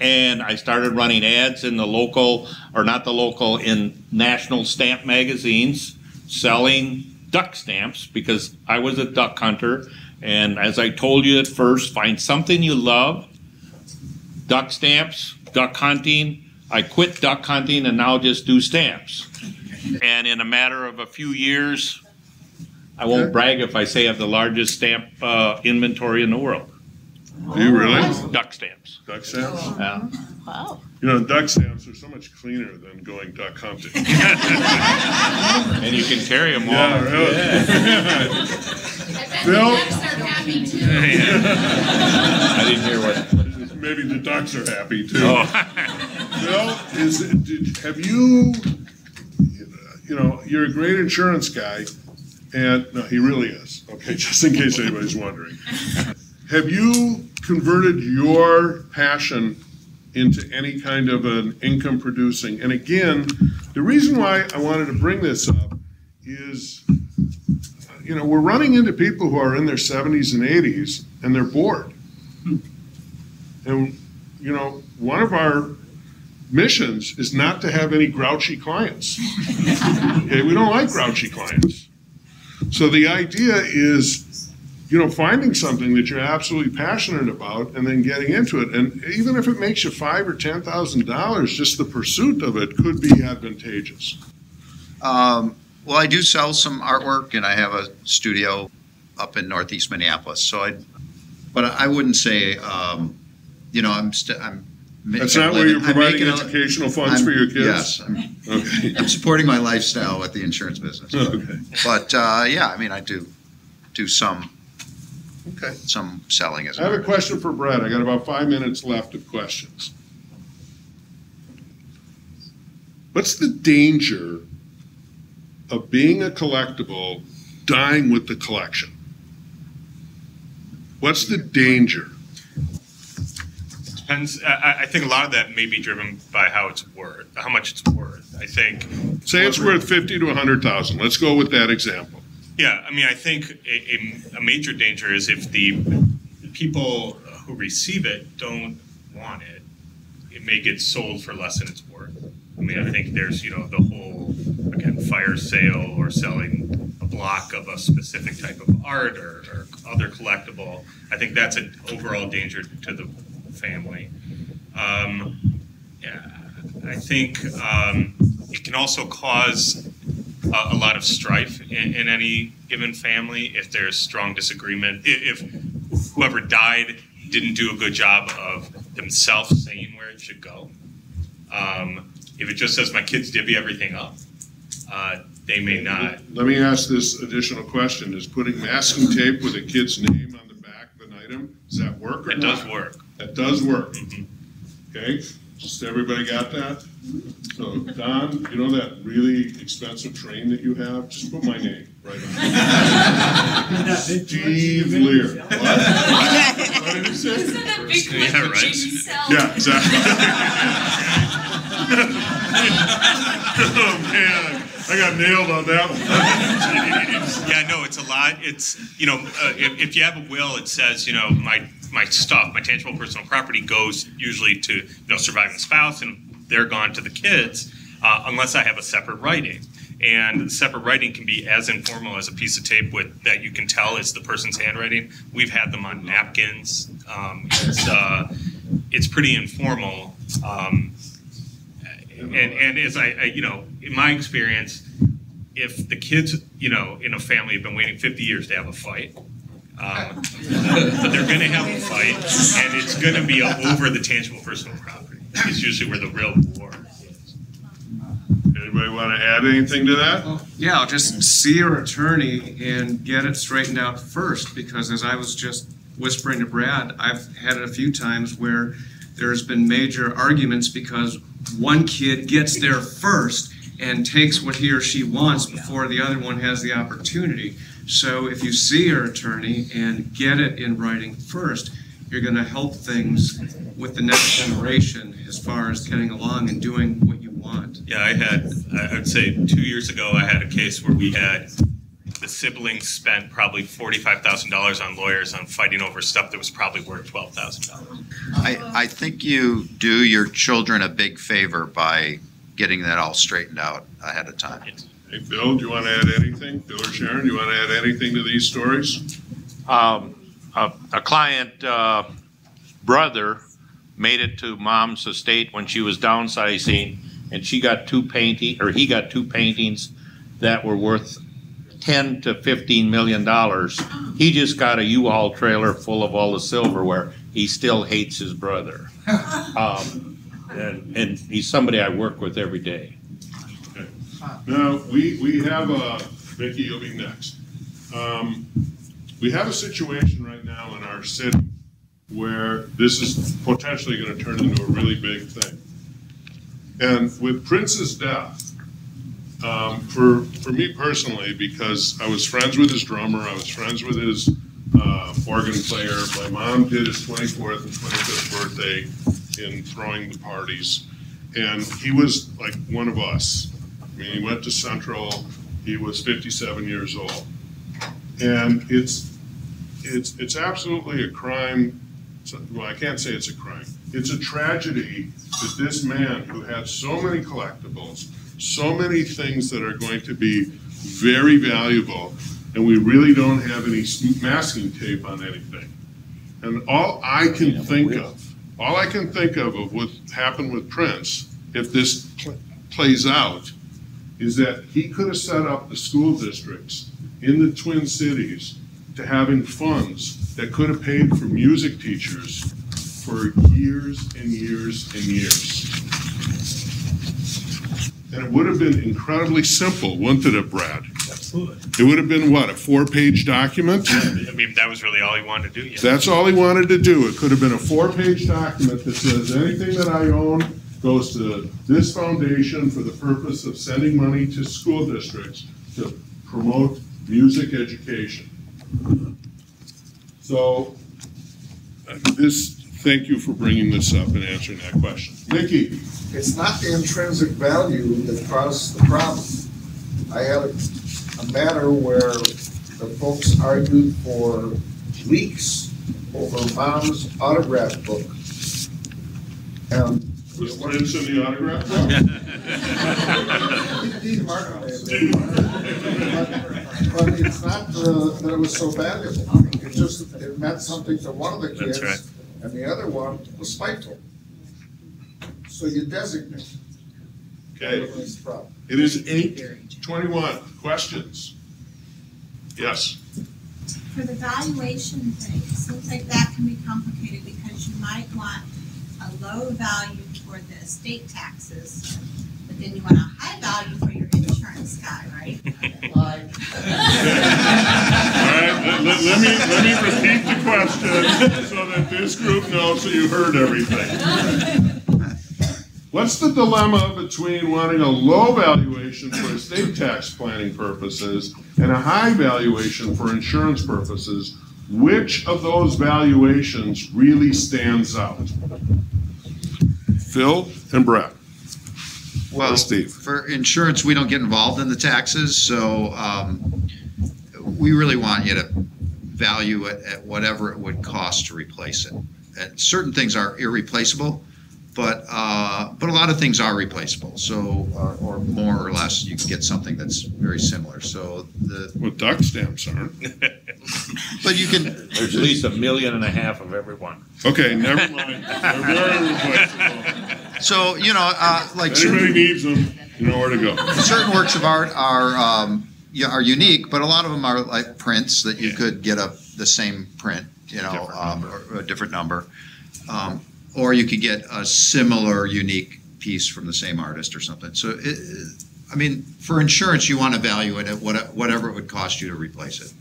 Speaker 5: And I started running ads in the local, or not the local, in national stamp magazines, selling duck stamps because I was a duck hunter. And as I told you at first, find something you love duck stamps, duck hunting. I quit duck hunting and now just do stamps. And in a matter of a few years, I won't brag if I say I have the largest stamp uh, inventory in the world.
Speaker 2: Do you really?
Speaker 12: Duck stamps.
Speaker 2: Duck stamps?
Speaker 12: Yeah.
Speaker 3: Wow.
Speaker 2: You know, duck stamps are so much cleaner than going duck hunting.
Speaker 12: And you can carry them all.
Speaker 2: Yeah, really.
Speaker 11: I bet
Speaker 2: Bill?
Speaker 11: the ducks are happy too.
Speaker 12: I didn't hear what.
Speaker 2: Maybe the ducks are happy too.
Speaker 12: Oh.
Speaker 2: Is, did, have you, you know, you're a great insurance guy, and, no, he really is, okay, just in case anybody's wondering. Have you converted your passion into any kind of an income producing? And again, the reason why I wanted to bring this up is, you know, we're running into people who are in their seventies and eighties, and they're bored. And, you know, one of our missions is not to have any grouchy clients. Okay, we don't like grouchy clients. So the idea is, you know, finding something that you're absolutely passionate about and then getting into it. And even if it makes you five or ten thousand dollars, just the pursuit of it could be advantageous.
Speaker 6: Um, well, I do sell some artwork, and I have a studio up in Northeast Minneapolis. So I, but I wouldn't say, um, you know, I'm still, I'm. making
Speaker 2: That's
Speaker 6: a
Speaker 2: not where
Speaker 6: living-
Speaker 2: you're
Speaker 6: I'm
Speaker 2: providing
Speaker 6: making a-
Speaker 2: educational funds
Speaker 6: I'm-
Speaker 2: for your kids?
Speaker 6: Yes, I'm,
Speaker 2: Okay.
Speaker 6: I'm supporting my lifestyle with the insurance business.
Speaker 2: Okay.
Speaker 6: But uh, yeah, I mean, I do do some
Speaker 2: Okay.
Speaker 6: some selling as
Speaker 2: I have a
Speaker 6: well.
Speaker 2: question for Brett. I got about five minutes left of questions. What's the danger of being a collectible, dying with the collection? What's the danger?
Speaker 7: Depends. I, I- think a lot of that may be driven by how it's worth, how much it's worth. I think.
Speaker 2: Say it's worth fifty to a hundred thousand. Let's go with that example.
Speaker 7: Yeah, I mean, I think a, a, a major danger is if the people who receive it don't want it, it may get sold for less than it's worth. I mean, I think there's, you know, the whole, again, fire sale or selling a block of a specific type of art or, or other collectible. I think that's an overall danger to the family. Um, yeah, I think um, it can also cause a, a lot of strife in, in any given family if there's strong disagreement. I- If, whoever died didn't do a good job of themselves saying where it should go. Um, if it just says my kids divvy everything up, uh, they may not.
Speaker 2: Let me ask this additional question. Is putting masking tape with a kid's name on the back of an item, does that work or
Speaker 7: It
Speaker 2: not?
Speaker 7: does work.
Speaker 2: That does work.
Speaker 7: Mhm.
Speaker 2: Okay, just everybody got that? So Don, you know that really expensive train that you have? Just put my name right on it. Steve Lear. What? What did you say?
Speaker 11: Isn't that big
Speaker 7: Yeah, right.
Speaker 11: Jimmy sells?
Speaker 2: Yeah, exactly. Oh, man, I got nailed on that one.
Speaker 7: Yeah, no, it's a lot. It's you know, uh, if, if you have a will, it says you know my my stuff, my tangible personal property goes usually to you know surviving spouse, and they're gone to the kids, uh, unless I have a separate writing. And the separate writing can be as informal as a piece of tape with that you can tell is the person's handwriting. We've had them on napkins. Um, it's uh, it's pretty informal. Um, and and as I, I you know in my experience if the kids, you know, in a family have been waiting 50 years to have a fight, um, but they're going to have a fight, and it's going to be over the tangible personal property. It's usually where the real war is.
Speaker 2: Anybody want to add anything to that?
Speaker 8: Yeah, I'll just see your attorney and get it straightened out first, because as I was just whispering to Brad, I've had it a few times where there's been major arguments because one kid gets there first and takes what he or she wants before the other one has the opportunity. So if you see your attorney and get it in writing first, you're gonna help things with the next generation as far as getting along and doing what you want.
Speaker 7: Yeah, I had, I would say two years ago, I had a case where we had the siblings spent probably $45,000 on lawyers on fighting over stuff that was probably worth $12,000.
Speaker 6: I, I think you do your children a big favor by getting that all straightened out ahead of time.
Speaker 2: Hey, Bill, do you want to add anything? Bill or Sharon, do you want to add anything to these stories?
Speaker 12: Um, a, a client, uh, brother made it to mom's estate when she was downsizing and she got two painting, or he got two paintings that were worth ten to fifteen million dollars. He just got a U-Haul trailer full of all the silverware. He he still hates his brother. Um, and, and he's somebody I work with every day.
Speaker 2: Now, we, we have a, Vicky, you'll be next. Um, we have a situation right now in our city where this is potentially gonna turn into a really big thing. And with Prince's death, um, for, for me personally, because I was friends with his drummer, I was friends with his, uh, organ player. My mom did his twenty-fourth and twenty-fifth birthday in throwing the parties. And he was like one of us. I mean, he went to Central, he was fifty-seven years old. And it's, it's, it's absolutely a crime, well, I can't say it's a crime. It's a tragedy that this man who had so many collectibles, so many things that are going to be very valuable, and we really don't have any masking tape on anything. And all I can think of, all I can think of of what happened with Prince, if this pl- plays out, is that he could have set up the school districts in the Twin Cities to having funds that could have paid for music teachers for years and years and years. And it would have been incredibly simple, wouldn't it have, Brad? Absolutely. It would have been what, a four-page document?
Speaker 7: I mean, that was really all he wanted to do, yeah.
Speaker 2: That's all he wanted to do. It could have been a four-page document that says anything that I own goes to this foundation for the purpose of sending money to school districts to promote music education. So, this, thank you for bringing this up and answering that question. Nikki?
Speaker 10: It's not the intrinsic value that caused the problem. I had a, a matter where the folks argued for weeks over mom's autograph book. And
Speaker 2: Was Prince in the autograph
Speaker 10: Dean Martin may have been. But but it's not uh, that it was so valuable. It just, it meant something to one of the kids.
Speaker 7: right.
Speaker 10: And the other one was spiteful. So you designate.
Speaker 2: Okay.
Speaker 10: That's the problem.
Speaker 2: It is eight twenty-one. Questions? Yes.
Speaker 13: For the valuation thing, it seems like that can be complicated because you might want a low value for the estate taxes, but then you want a high value for your insurance guy, right?
Speaker 2: All right, let, let- let me, let me repeat the question so that this group knows that you heard everything. What's the dilemma between wanting a low valuation for estate tax planning purposes and a high valuation for insurance purposes? Which of those valuations really stands out? Phil and Brett.
Speaker 6: Well,
Speaker 2: Steve.
Speaker 6: for insurance, we don't get involved in the taxes, so um, we really want you to value it at whatever it would cost to replace it. And certain things are irreplaceable, but uh, but a lot of things are replaceable. So or, or more or less, you can get something that's very similar. So the
Speaker 2: Well, duck stamps aren't.
Speaker 6: but you can
Speaker 12: There's at least a million and a half of every one.
Speaker 2: Okay, never mind. They're very replaceable.
Speaker 6: so you know uh, like
Speaker 2: If Anybody
Speaker 6: certain,
Speaker 2: needs them, you know where to go.
Speaker 6: certain works of art are um, yeah, are unique, but a lot of them are like prints that you could get a the same print, you know, um, or a different number, um, or you could get a similar unique piece from the same artist or something. So, it, I mean, for insurance, you want to value it at what, whatever it would cost you to replace it.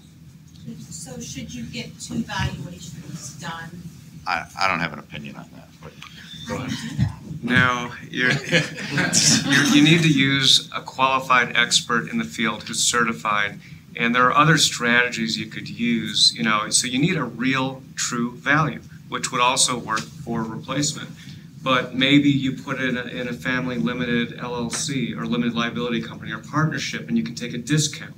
Speaker 13: So should you get two valuations done?
Speaker 6: I, I don't have an opinion on that. But
Speaker 13: How do you do that?
Speaker 8: No, you're, you're, you need to use a qualified expert in the field who's certified. And there are other strategies you could use, you know, so you need a real, true value, which would also work for replacement. But maybe you put it in a, in a family limited LLC or limited liability company or partnership and you can take a discount.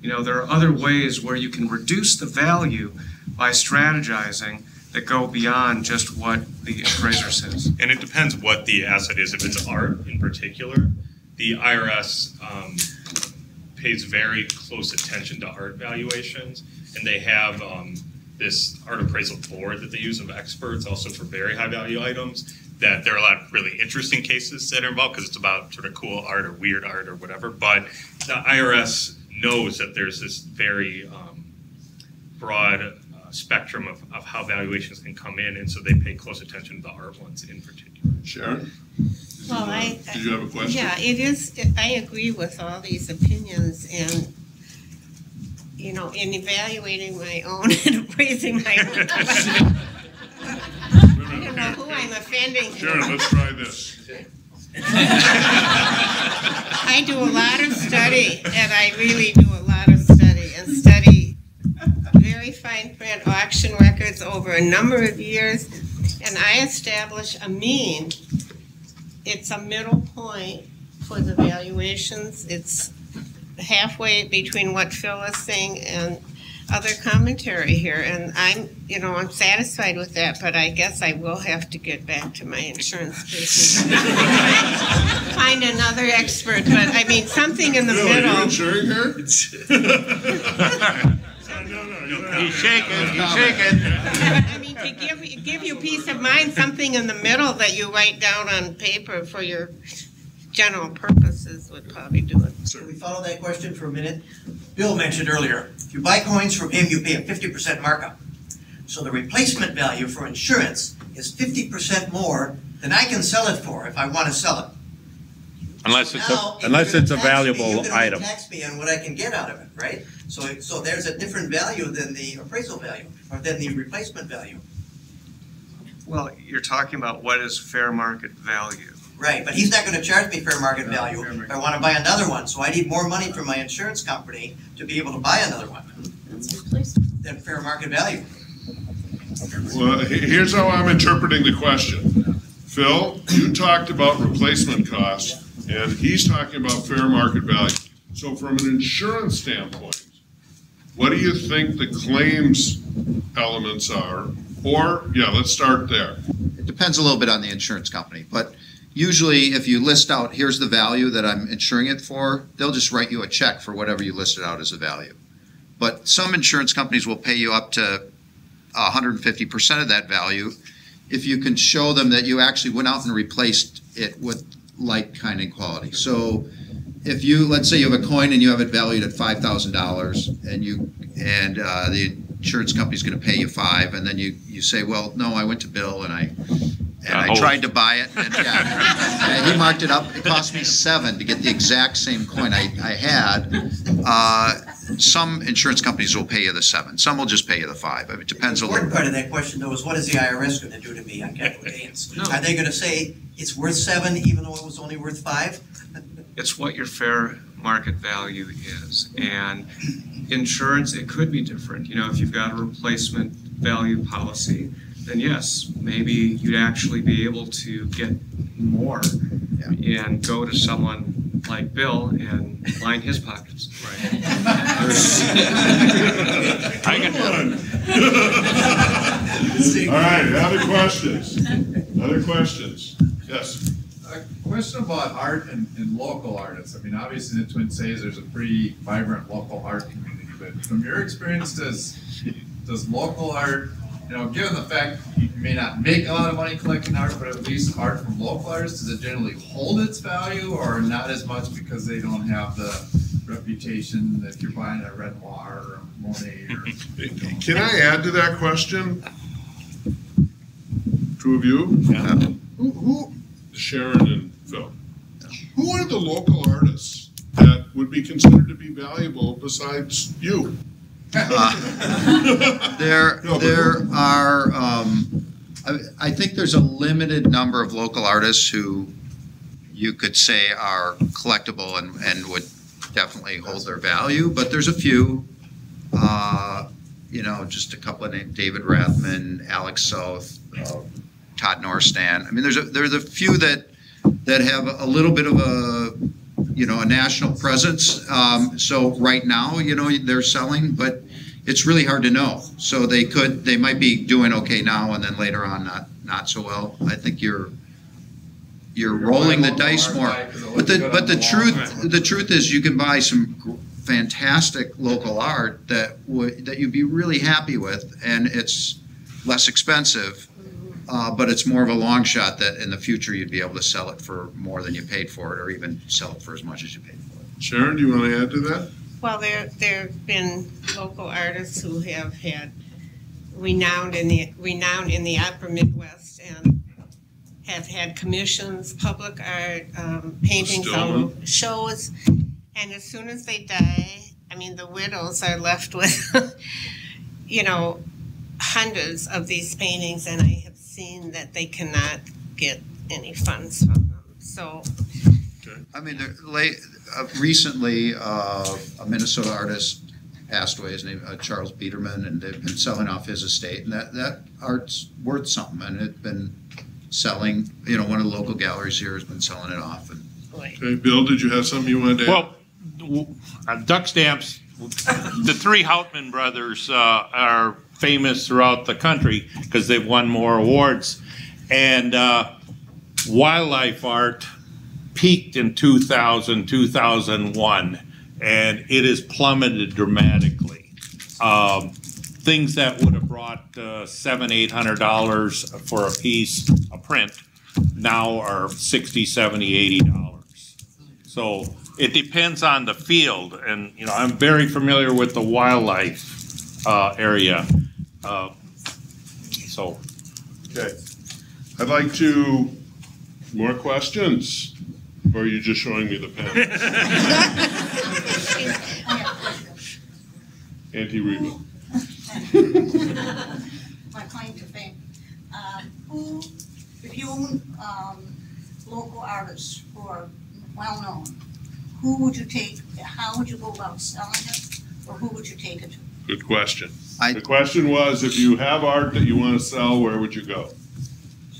Speaker 8: You know, there are other ways where you can reduce the value by strategizing that go beyond just what the appraiser says.
Speaker 7: And it depends what the asset is. If it's art in particular, the IRS um, pays very close attention to art valuations, and they have um, this art appraisal board that they use of experts also for very high value items. That there are a lot of really interesting cases that are involved because it's about sort of cool art or weird art or whatever. But the IRS knows that there's this very um, broad uh, spectrum of, of how valuations can come in, and so they pay close attention to the art ones in particular.
Speaker 2: Sharon?
Speaker 4: Well, I.
Speaker 2: Did you have a question?
Speaker 4: Yeah, it is, I agree with all these opinions and, you know, in evaluating my own and appraising my own. I don't know who I'm offending.
Speaker 2: Sharon, let's try this.
Speaker 4: I do a lot of study, and I really do a lot of study, and study very fine print auction records over a number of years, and I establish a mean. It's a middle point for the valuations. It's halfway between what Phil is saying and other commentary here, and I'm, you know, I'm satisfied with that, but I guess I will have to get back to my insurance business. Find another expert, but I mean, something in the
Speaker 2: Bill, are you
Speaker 4: middle.
Speaker 2: insuring her?
Speaker 12: He's shaking, he's shaking.
Speaker 4: I mean, to give, give you peace of mind, something in the middle that you write down on paper for your general purposes would probably do it.
Speaker 14: Can we follow that question for a minute? Bill mentioned earlier, if you buy coins from him, you pay a fifty percent markup. So the replacement value for insurance is fifty percent more than I can sell it for if I wanna sell it.
Speaker 12: Unless it's
Speaker 14: Now,
Speaker 12: a, unless it's a
Speaker 14: gonna me,
Speaker 12: valuable
Speaker 14: You're gonna
Speaker 12: item.
Speaker 14: tax me on what I can get out of it, right? So, so there's a different value than the appraisal value, or than the replacement value.
Speaker 8: Well, you're talking about what is fair market value.
Speaker 14: Right, but he's not gonna charge me fair market value if I wanna buy another one, so I need more money from my insurance company to be able to buy another one than fair market value.
Speaker 2: Well, he- here's how I'm interpreting the question. Phil, you talked about replacement costs, and he's talking about fair market value. So from an insurance standpoint, what do you think the claims elements are? Or, yeah, let's start there.
Speaker 6: It depends a little bit on the insurance company, but usually if you list out, here's the value that I'm insuring it for, they'll just write you a check for whatever you listed out as a value. But some insurance companies will pay you up to hundred and fifty percent of that value if you can show them that you actually went out and replaced it with like kind and quality. So if you, let's say you have a coin and you have it valued at five thousand dollars and you, and uh, the insurance company's gonna pay you five, and then you, you say, well, no, I went to Bill and I, and I
Speaker 12: Oh.
Speaker 6: tried to buy it, and yeah, and he marked it up, it cost me seven to get the exact same coin I, I had. Uh, some insurance companies will pay you the seven, some will just pay you the five, I mean, it depends a
Speaker 14: The
Speaker 6: little.
Speaker 14: important part of that question though is what is the IRS gonna do to me on capital gains?
Speaker 8: No.
Speaker 14: Are they gonna say it's worth seven even though it was only worth five?
Speaker 8: It's what your fair market value is. And insurance, it could be different. You know, if you've got a replacement value policy, then yes, maybe you'd actually be able to get more and go to someone like Bill and line his pockets.
Speaker 2: right All right, other questions? Other questions? Yes.
Speaker 15: A question about art and, and local artists. I mean, obviously in the Twin Cities, there's a pretty vibrant local art community, but from your experience, does, does local art, you know, given the fact you may not make a lot of money collecting art, but at least art from local artists, does it generally hold its value or not as much because they don't have the reputation that if you're buying a Renoir or a Monet or
Speaker 2: Can I add to that question? Two of you? Who, who, Sharon and Phil, who are the local artists that would be considered to be valuable besides you?
Speaker 6: Uh, There, there are, um, I, I think there's a limited number of local artists who you could say are collectible and, and would definitely hold their value, but there's a few. Uh, you know, just a couple of names, David Rathman, Alec Soth, uh, Todd Norsten. I mean, there's a, there's a few that, that have a little bit of a, you know, a national presence. Um, so right now, you know, they're selling, but it's really hard to know. So they could, they might be doing okay now and then later on not, not so well. I think you're, you're rolling the dice more. But the, but the truth, the truth is you can buy some fantastic local art that would, that you'd be really happy with and it's less expensive. Uh, but it's more of a long shot that in the future you'd be able to sell it for more than you paid for it or even sell it for as much as you paid for it.
Speaker 2: Sharon, do you want to add to that?
Speaker 4: Well, there, there've been local artists who have had renowned in the renowned in the upper Midwest and have had commissions, public art, um, paintings, all shows. And as soon as they die, I mean, the widows are left with, you know, hundreds of these paintings, and I have seen that they cannot get any funds from them. So
Speaker 6: I mean, there- late, uh, recently, uh, a Minnesota artist passed away, his name, uh, Charles Biederman, and they've been selling off his estate, and that, that art's worth something, and it's been selling, you know, one of the local galleries here has been selling it off, and
Speaker 2: Okay, Bill, did you have something you wanted to add?
Speaker 5: Well, w- uh, duck stamps, the three Hautman brothers uh, are famous throughout the country because they've won more awards. And uh, wildlife art peaked in 2000, 2001, and it has plummeted dramatically. Um, things that would have brought uh, seven, eight hundred dollars for a piece, a print, now are 60, 70, 80 dollars. So it depends on the field, and, you know, I'm very familiar with the wildlife uh, area. Uh, So,
Speaker 2: Okay. I'd like to, more questions? Or are you just showing me the pen? Auntie Reba.
Speaker 13: my claim to fame. Um, who, if you own, um, local artists who are well-known, who would you take, how would you go about selling it, or who would you take it to?
Speaker 2: Good question.
Speaker 6: I-
Speaker 2: The question was, if you have art that you want to sell, where would you go?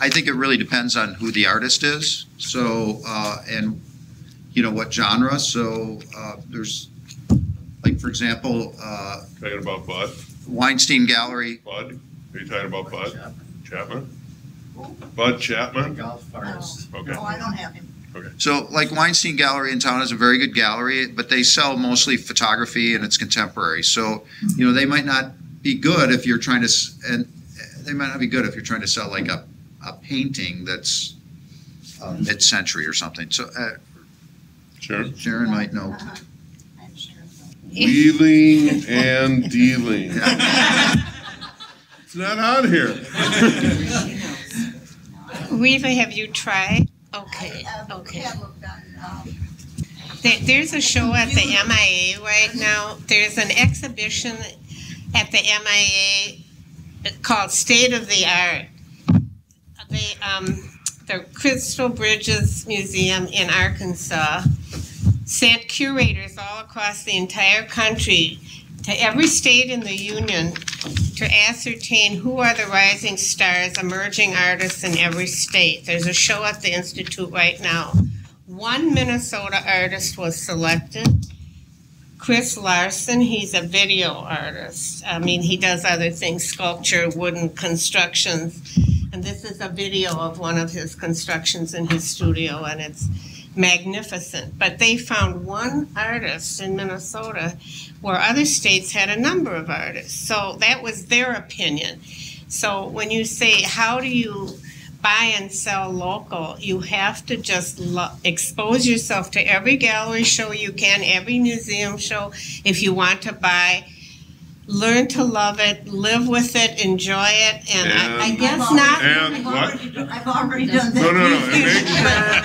Speaker 6: I think it really depends on who the artist is, so, uh, and, you know, what genre, so, uh, there's, like, for example, uh,
Speaker 2: Talking about Bud?
Speaker 6: Weinstein Gallery,
Speaker 2: Bud? Are you talking about Bud? Chapman? Bud Chapman?
Speaker 15: Golf artist.
Speaker 2: Okay.
Speaker 13: Oh, I don't have him. Okay.
Speaker 6: So, like Weinstein Gallery in town is a very good gallery, but they sell mostly photography and it's contemporary. So, you know, they might not be good if you're trying to, and they might not be good if you're trying to sell like a, a painting that's uh, mid-century or something. So, uh,
Speaker 2: Sure.
Speaker 6: Sharon might know.
Speaker 13: Uh-huh. I'm sure.
Speaker 2: Wheeling and dealing. It's not on here.
Speaker 4: Reva, have you tried? Okay,
Speaker 13: uh,
Speaker 4: okay.
Speaker 13: have looked on, um,
Speaker 4: There, there's a show at the MIA right now. There's an exhibition at the MIA called State of the Art. The, um, the Crystal Bridges Museum in Arkansas sent curators all across the entire country to every state in the union to ascertain who are the rising stars, emerging artists in every state. There's a show at the Institute right now. One Minnesota artist was selected. Chris Larson, he's a video artist. I mean, he does other things, sculpture, wooden constructions. And this is a video of one of his constructions in his studio, and it's magnificent. But they found one artist in Minnesota where other states had a number of artists. So that was their opinion. So when you say, how do you buy and sell local, you have to just lo- expose yourself to every gallery show you can, every museum show. If you want to buy, learn to love it, live with it, enjoy it, and I, I guess
Speaker 13: I've
Speaker 4: not.
Speaker 2: And
Speaker 13: I've
Speaker 2: what?
Speaker 13: already, done- I've already done that.
Speaker 2: No, no, no, make sure that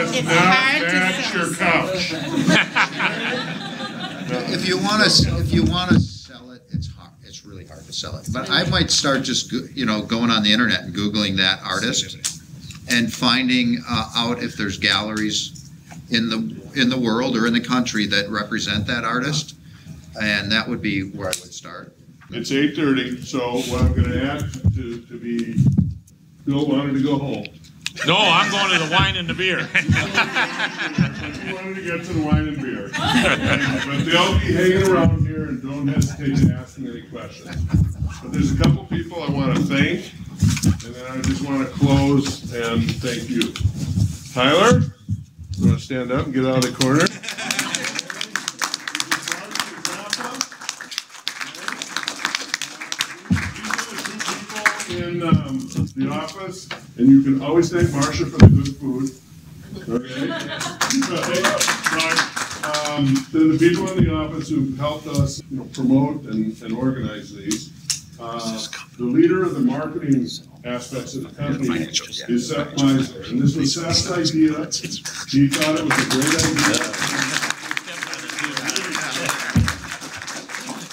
Speaker 2: it's
Speaker 4: It's
Speaker 2: not
Speaker 4: hard to
Speaker 2: at your couch.
Speaker 6: If you want to, if you want to sell it, it's hard, it's really hard to sell it. But I might start just, go- you know, going on the internet and Googling that artist and finding uh, out if there's galleries in the, in the world or in the country that represent that artist. And that would be where I would start.
Speaker 2: It's eight thirty, so what I'm gonna add to, to be, Bill wanted to go home.
Speaker 5: no, I'm going to the wine and the beer.
Speaker 2: He wanted to get to the wine and beer. But they'll be hanging around here and don't hesitate to ask them any questions. But there's a couple people I wanna thank, and then I just wanna close and thank you. Tyler, you wanna stand up and get out of the corner? In, um, the office, and you can always thank Marcia for the good food. Okay? Um, to the people in the office who've helped us, you know, promote and, and organize these. Uh, the leader of the marketing aspects of the company is Seth Meisner. And this was Seth's idea. He thought it was a great idea.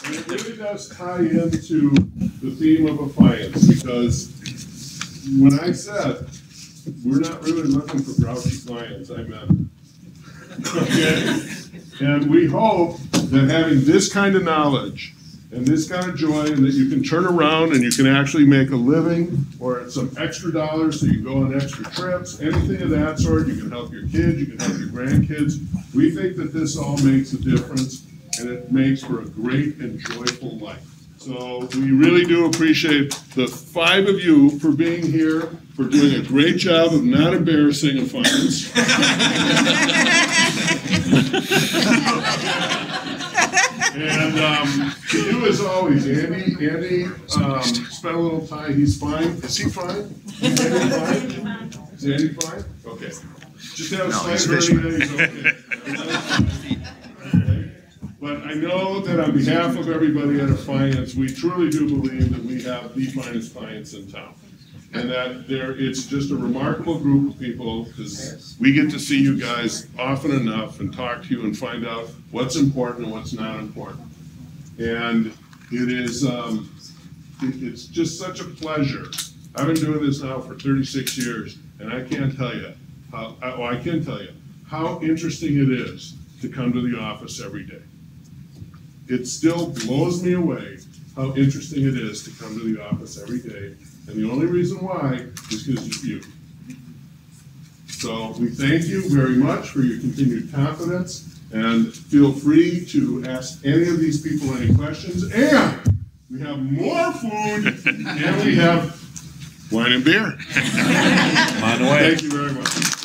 Speaker 2: And it really does tie into the theme of Affiance because when I said, we're not really looking for grouchy clients, I meant. Okay? And we hope that having this kind of knowledge and this kind of joy, and that you can turn around and you can actually make a living or some extra dollars so you go on extra trips, anything of that sort. You can help your kids, you can help your grandkids. We think that this all makes a difference and it makes for a great and joyful life. So we really do appreciate the five of you for being here, for doing a great job of not embarrassing Affiance. And um, to you as always, Andy, Andy um, spent a little time, he's fine. Is he fine? Is Andy fine? Is Andy fine? Okay. Just have a
Speaker 16: No,
Speaker 2: slight
Speaker 16: he's
Speaker 2: he's okay. Okay. But I know that on behalf of everybody at Affiance, we truly do believe that we have the finest clients in town. And that there, it's just a remarkable group of people, because we get to see you guys often enough and talk to you and find out what's important and what's not important. And it is, um, it- it's just such a pleasure. I've been doing this now for thirty-six years, and I can't tell you, how, oh, I can tell you, how interesting it is to come to the office every day. It still blows me away how interesting it is to come to the office every day, and the only reason why is because of you. So we thank you very much for your continued confidence, and feel free to ask any of these people any questions, and we have more food, and we have wine and beer.
Speaker 5: On the way.
Speaker 2: Thank you very much.